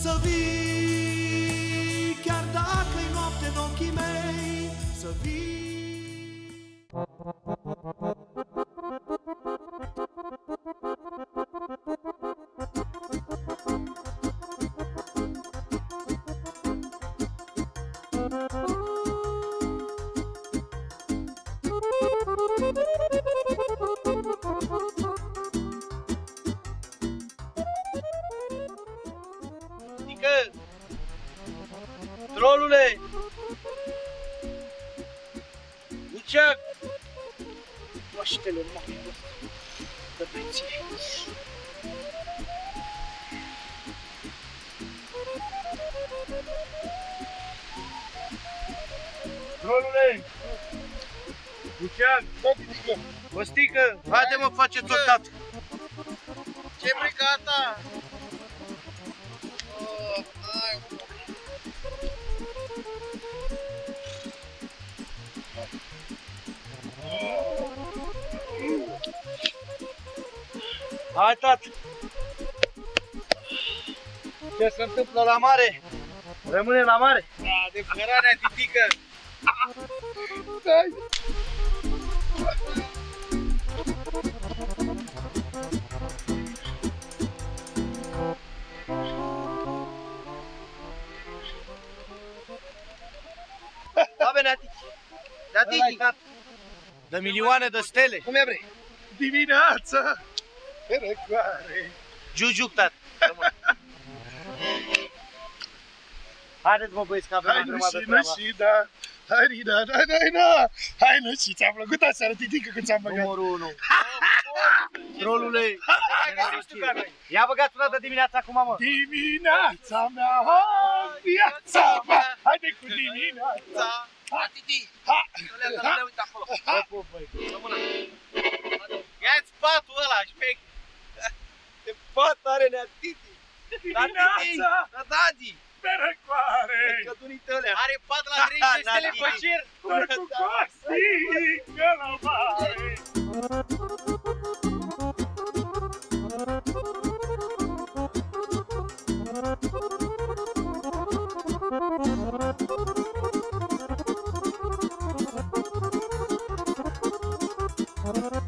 Să vii chiar dacă-i noapte în ochii mei. Să vii Moaștele, mă, de băieții. Trolule! Lucian! Costică! Haide mă, faceți o dată! Ce brigata? Hai, tati! Ce se întâmplă la mare? Rămâne la mare? Da, de cărarea titică! Stai! Da, bine, Tati! Da, Tati! De milioane de stele! Cum e, bre? Dimineața! Răcoare! Giugiuc, tată. Haideți mă băieți că avem o Hai grămadă de și treabă. și da! Hai, da, da, da, da! Hai, nu, și ți-a plăcut aseară, titică, când ți-am băgat? Numărul 1. Trolule, ia băgați o dată dimineața acum, mă. Dimineața mea, ha, viața mea! Haide cu dimineața! Ha, Titi! Ha! Ha! Uite acolo. Ia-ți patul ăla, șpec. Ce pat are nea Titi! Da, Titi! Dimineața! Da, Dadi! Pe răcoare! Cădunite alea! Are pat la 30 de stele pe cer. Doar cu costică la mare! Apot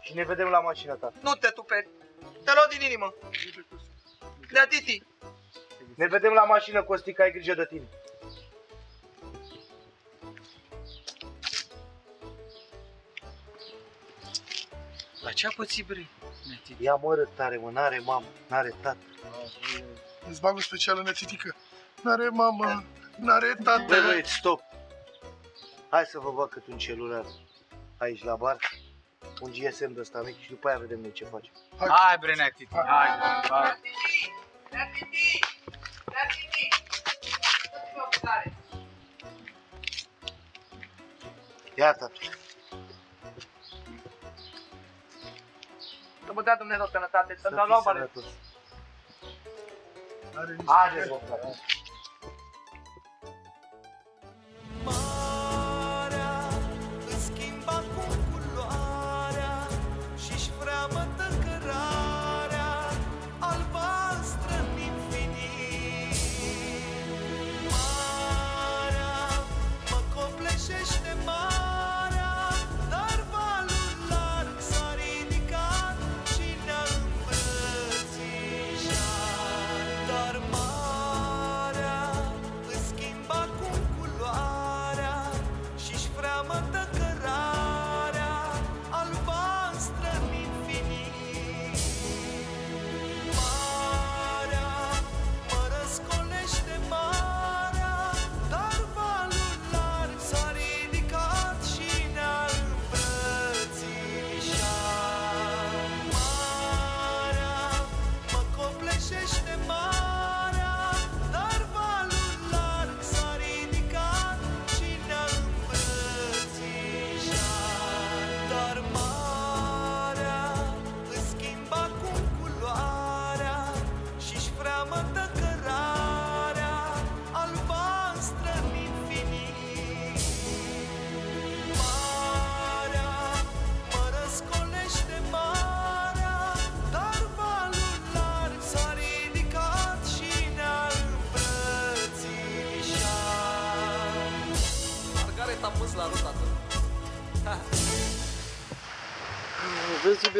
și ne vedem la mașina ta. Nu te tuperi. Te luau din inimă. Nea Titi, Ne vedem la mașină, Costică, ai grijă de tine. la ce a pățit, bre? Ia mă tare, mă, n-are mamă, n-are tată. Îți bag o specială netitică. N-are mamă, n-are tată. Băi, băieți, stop. Hai să vă bag cât un celular aici la bar, un GSM de ăsta mic și după aia vedem noi ce facem. Hai, bre, nea Titi, hai, hai. Nea Titi! Nea Titi! Dă-mi o cântare. Ia, tată. Să vă dea Dumnezeu sănătate, să Să ne fiți luăm bani. sănătos. Are niște Haideți, bă, frate.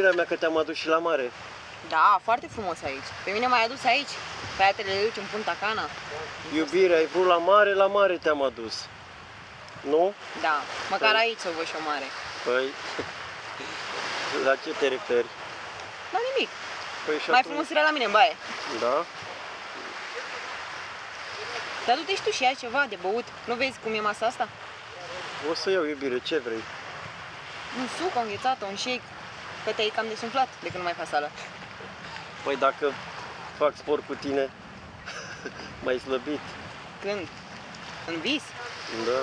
Vezi, iubirea mea, că te-am adus și la mare. Da, foarte frumos aici. Pe mine m-ai adus aici. Pe aia te le duci în Punta Cana. Iubire, ai vrut la mare, la mare te-am adus. Nu? Da, măcar aici să văd și o mare. Păi, la ce te referi? La nimic. Păi și Mai atunci- frumos era la mine în baie. Da? Dar du-te și tu și ai ceva de băut. Nu vezi cum e masa asta? O să iau, iubire, ce vrei? Un suc, o înghețată, un shake. Că te-ai cam desumflat de când nu mai faci sală. Păi dacă fac sport cu tine, mai slăbit. Când? În vis? Da.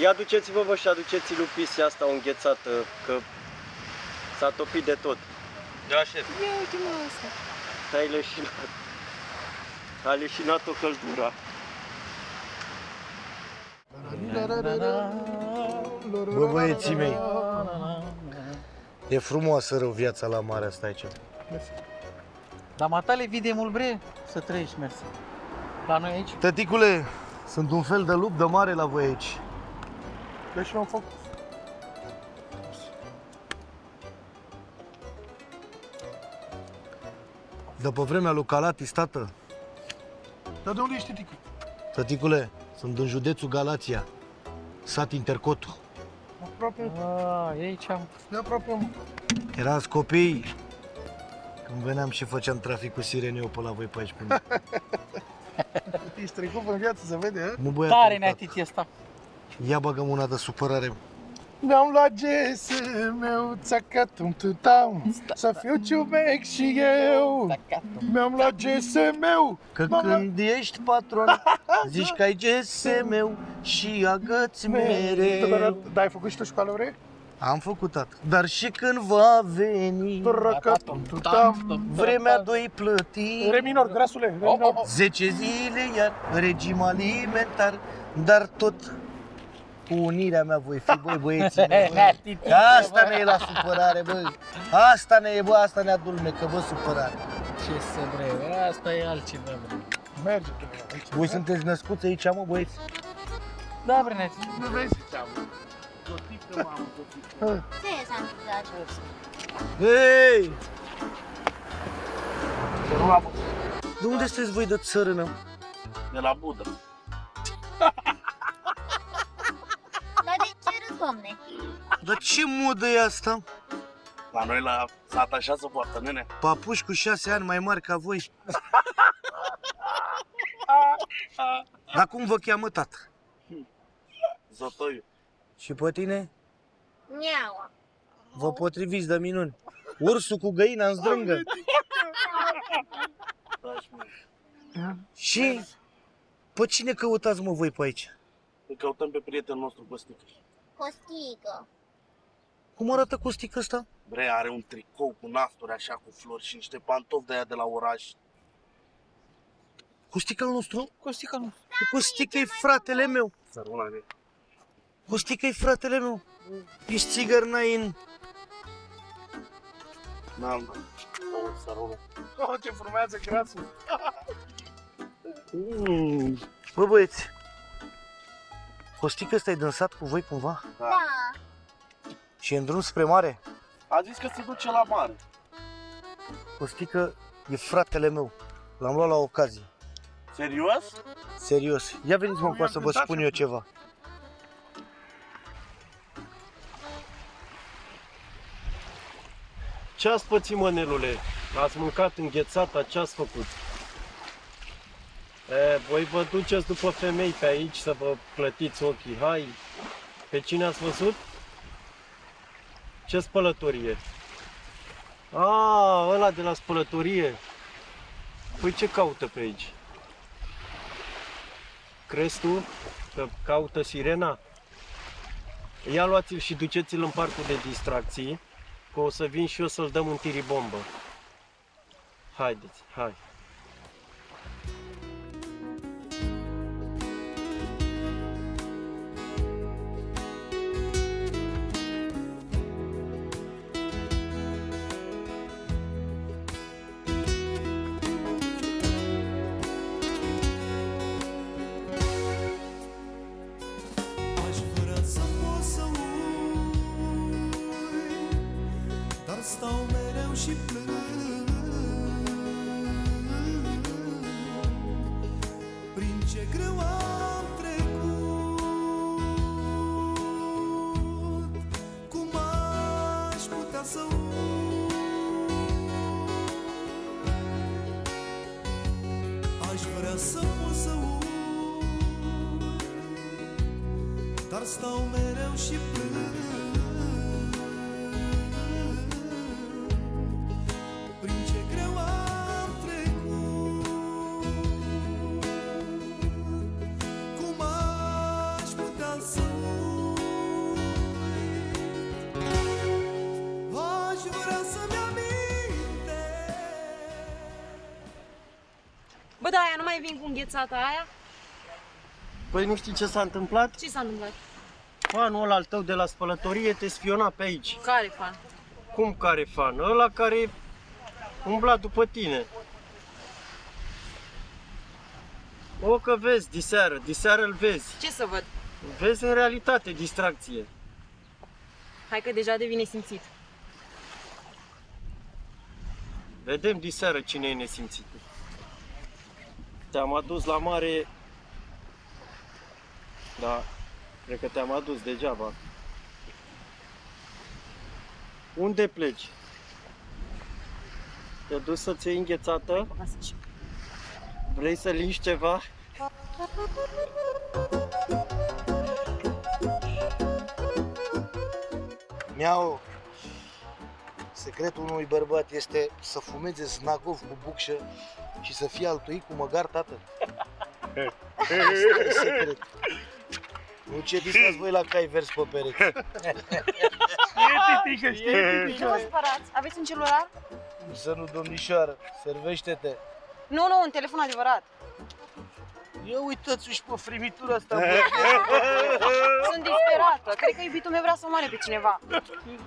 Ia duceți-vă vă și aduceți lui Pisia asta o înghețată, că s-a topit de tot. Da, șef. Ia uite mă asta. Ai leșinat. A leșinat-o căldura. Bă, băieții mei, e frumoasă rău viața la mare asta aici. Dar matale vide mult bre să trăiești, mersi. La noi aici? Tăticule, sunt un fel de lup de mare la voi aici. Deci l-am făcut. De pe vremea lui Calatis, tată. Dar de unde ești, tătică? Tăticule, sunt în județul Galația, sat Intercotu. Aproape. A, e aici am. De aproape, mă. Erați copii când veneam și făceam trafic cu sireneu pe la voi pe aici. Până. Ești trecut în viață, se vede, a? Nu băiatul, Tare tată. neatiti asta. Ia băgăm una de supărare. Mi-am luat GSM-ul, țacatum tutam, să fiu ciubec și eu. Mi-am luat GSM-ul. Că m-am luat- când ești patron, zici că ai GSM-ul și agăți mereu. Dar ai făcut și tu școală vrei? Am făcut tată. Dar și când va veni Racatum, tutam. vremea doi plăti Re minor, grasule, re minor. 10 zile iar regim alimentar Dar tot cu unirea mea voi fi, băi băieții mei, băi. Că Asta ne e la supărare, băi Asta ne e, bă, asta ne adulmecă, bă, supărare Ce să vrei, asta e altceva, bre. Merge tu aici. Voi sunteți născuți aici, mă, băieți? Da, bre, neati. Nu vezi ce am. Ce s-a întâmplat? Hei! De unde sunteți voi de țărână? De la Budă. domne? Dar ce modă e asta? La noi la sat așa se poartă, nene. Papuși cu șase ani mai mari ca voi Dar cum vă cheamă tată? Zotoiu. Și pe tine? Miau. Vă potriviți de minuni Ursul cu găina în zdrângă Și pe cine căutați mă voi pe aici? Îl căutăm pe prietenul nostru Costică. Costică. Cum arată Costică ăsta? Bre, are un tricou cu nasturi așa cu flori și niște pantofi de aia de la oraș. Costică al nostru? Costică nu. Costică e fratele meu Săruna de... Costică e fratele meu Ești țigăr n-ai în... N-am, da. Oh, săruna. Oh, ce frumează grasul. Mm. Bă băieți Costică ăsta e dânsat cu voi cumva? Da. Și e în drum spre mare? A zis că se duce la mare. Costică e fratele meu L-am luat la ocazie Serios? Serios Ia veniți mă cu să vă spun eu ceva Ce ați pățit, mă, Nelule? Ați mâncat înghețata, ce ați făcut? E, voi vă duceți după femei pe aici să vă plătiți ochii. Hai! Pe cine ați văzut? Ce spălătorie? A, ăla de la spălătorie. Păi ce caută pe aici? Crezi tu că caută sirena? Ia luați-l și duceți-l în parcul de distracții, că o să vin și eu să-l dăm un tiribombă. Haideți, hai. Bă, da, aia nu mai vin cu înghețata aia? Păi nu știi ce s-a întâmplat? Ce s-a întâmplat? Fanul ăla al tău de la spălătorie te spiona pe aici. Care fan? Cum care fan? Ăla care umbla după tine. O, că vezi, diseară, diseară îl vezi. Ce să văd? Vezi în realitate distracție. Hai că deja devine simțit. Vedem diseară cine e nesimțit. Te-am adus la mare, da, cred că te-am adus degeaba. Unde pleci? Te dus să-ți iei înghețată? Vrei să lingi ceva? Miau, secretul unui bărbat este să fumeze snagov cu bucșă și să fie altuit cu măgar, tată. Asta e secret. Nu ce distrați voi la cai vers pe pereți. Știe titică, știe Nu vă titică. spărați. Aveți un celular? Să nu, domnișoară, servește-te. Nu, nu, un telefon adevărat. Ia uitați-și pe frimitura asta, bă. Sunt disperată. Cred că iubitul meu vrea să omoare pe cineva.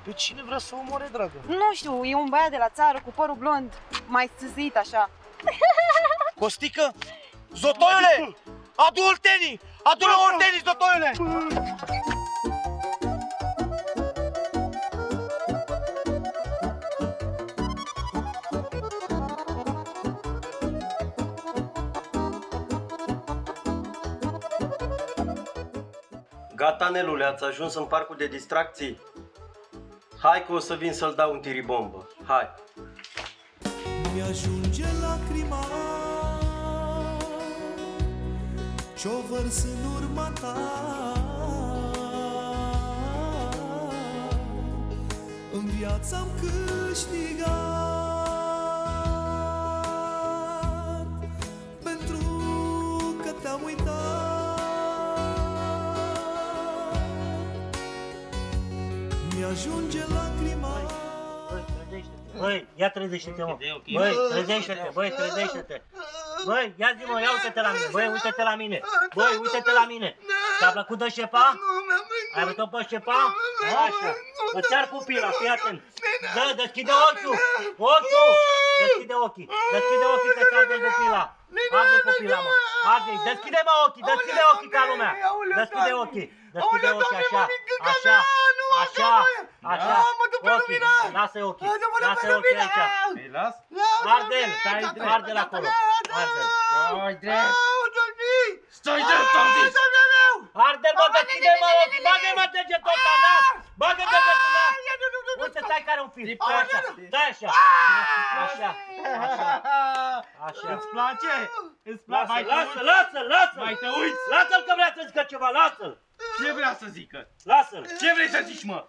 Pe cine vrea să omoare, dragă? Nu știu, e un băiat de la țară cu părul blond, mai țâzit așa. Costică? Zotoiule! Adu oltenii! Adu-le oltenii, zotoiule! Gata, Nelule, ați ajuns în parcul de distracții? Hai că o să vin să-l dau un tiribombă. Hai! Mi-ajunge lacrima Ce-o vărs în urma ta În viață am câștigat Mi-ajunge lacrima Băi, ia trezește-te, mă. Băi, trezește-te, băi, trezește-te. Băi, ia zi, mă, ia uite-te la mine. Băi, uite-te la mine. Băi, uite-te la mine. Ți-a plăcut de șepa? Ai văzut pe șepa? Așa. Îți ar pupila, fii atent. Dă, deschide ochiul. Ochiul. Deschide ochii. Deschide ochii că ți arde pupila. Arde pupila, mă. Arde. Deschide, mă, ochii. Deschide ochii ca lumea. Deschide ochii. Deschide ochii, așa. Așa. Așa. Așa. Ochii. Lasă ochii. Lasă ochii aici. Îi las? Ardel, stai Ardel acolo. Ardel. Stai drept. Stai drept, am zis. Ardel, mă, deschide, mă, ochii. Bagă-mă degetul ăsta, da? Bagă degetul ăsta. Uite, stai care un fir. Stai așa. Stai așa. Așa. Așa. Așa. Îți place? Îți Lasă, place? lasă, lasă, lasă. Mai te uiți? Lasă-l că vrea să zică ceva, lasă-l. Ce vrea să zică? Lasă-l. Ce vrei să zici, mă?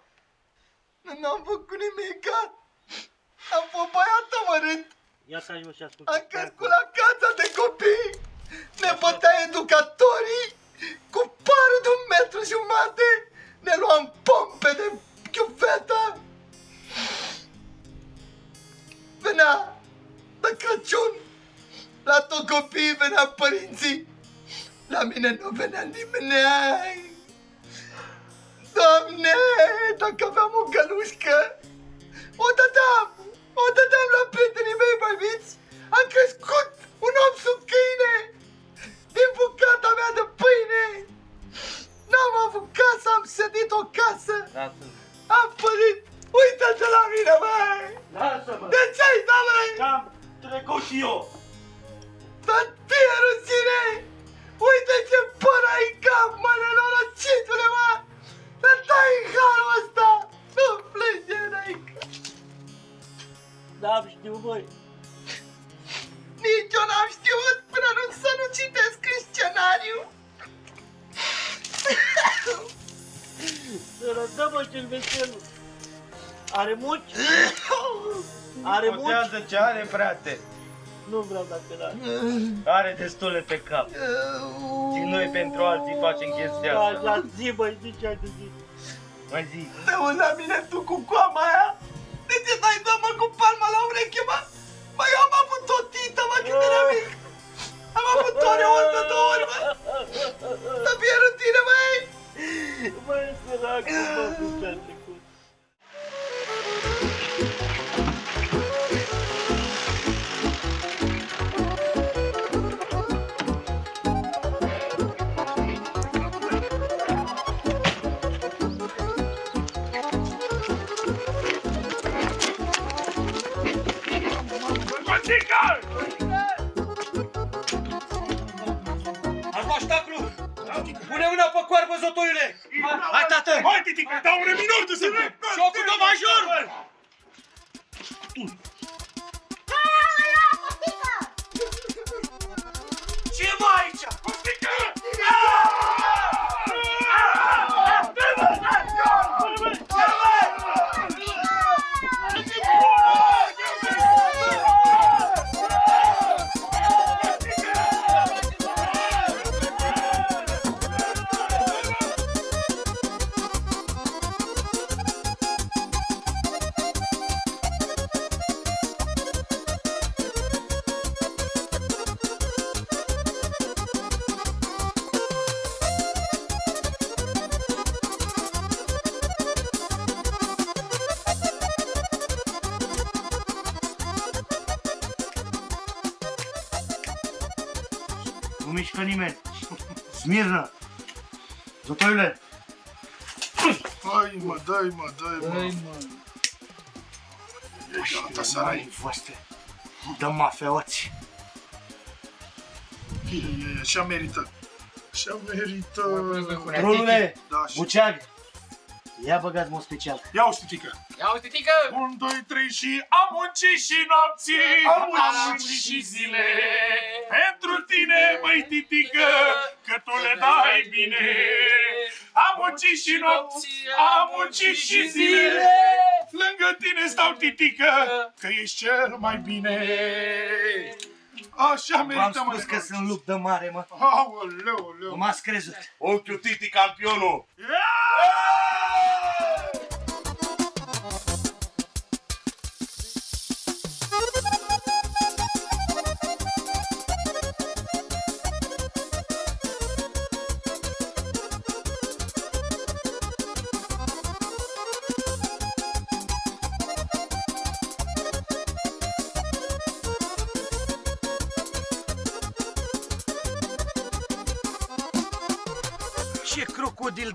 N-am făcut nimic, Am fost băiat amărât Ia să ajungi și ascult. Am crescut la casa de copii Ne bătea educatorii Cu parul de un metru jumate Ne luam pompe de chiuvetă Venea de Crăciun La toți copiii venea părinții. La mine nu venea nimeni. Doamne, dacă aveam o gălușcă O dădeam, o dădeam la prietenii mei mai mici Am crescut un om sub câine Din bucata mea de pâine. N-am avut casă, am sădit o casă. Am părit, Uită-te la mine, băi! Lasă-mă! De ce ai dat, băi? Da, Cam trecut și eu! Dar tine, ruține! Uite ce păr ai în cap, mă, nenorocitule, mă! Dar dai harul ăsta! Nu plânge, dai N-am știut, băi! Nici eu n-am știut până nu să nu citesc în scenariu! Să rădăm, mă, și-l veselul! Are muci? Are muci? Contează ce are, frate. Nu vreau dacă n-are. Are destule pe cap. Și noi pentru alții facem chestia asta. Așa, zi, băi, zi ce ai de zi. Mai zi. Te uiți la mine tu cu coama aia? De ce dai dă mă cu palma la ureche, mă? Mă, eu am avut o tită, mă, când eram mic. Am avut ore, ori de două ori, mă. Dar pierd în tine, măi. Băi, săracul, mă, cu mâna pe coarbă, zotoiule! Hai, tată! Hai, titică, dau un minor de să mafeoți. E, e, și-a meritat. Și-a meritat. Trolule, Da, și... buceag. Ia băgați mă special. Ia o stitică. Ia uite, tică! 1, 2, 3 și am muncit și nopții, Am muncit muncit și zile. Pentru tine, măi titică, că tu le dai bine. Am muncit și nopți, am muncit și zile. Lângă tine stau titică, că ești cel mai bine. Așa V-am merită, mă, spus că sunt lup de mare, mă. Aoleu, aoleu. M-ați crezut. Ochiul Titi, campionul. Ce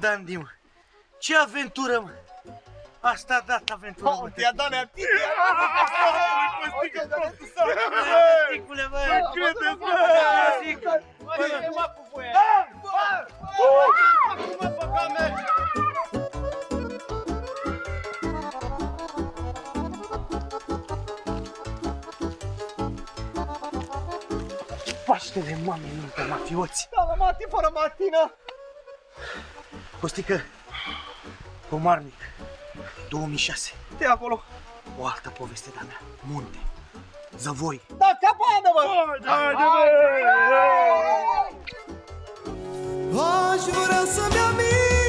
crocodil dandy, mă. Ce aventură, mă. Asta a dat aventură, mă. Te-a dat nea titi, Ticule, bă. Crede-ți, bă! Bă, ce mă cu voie? Mă, pe cameră! Paștele mamei minte, mafioți. Da, mă, Mati, fără Martina! Costică, Comarnic, 2006. De acolo. O altă poveste de-a mea. Munte. Zăvoi. Da, cabană, mă! Da, da, da, da, da. Aș vrea să-mi amint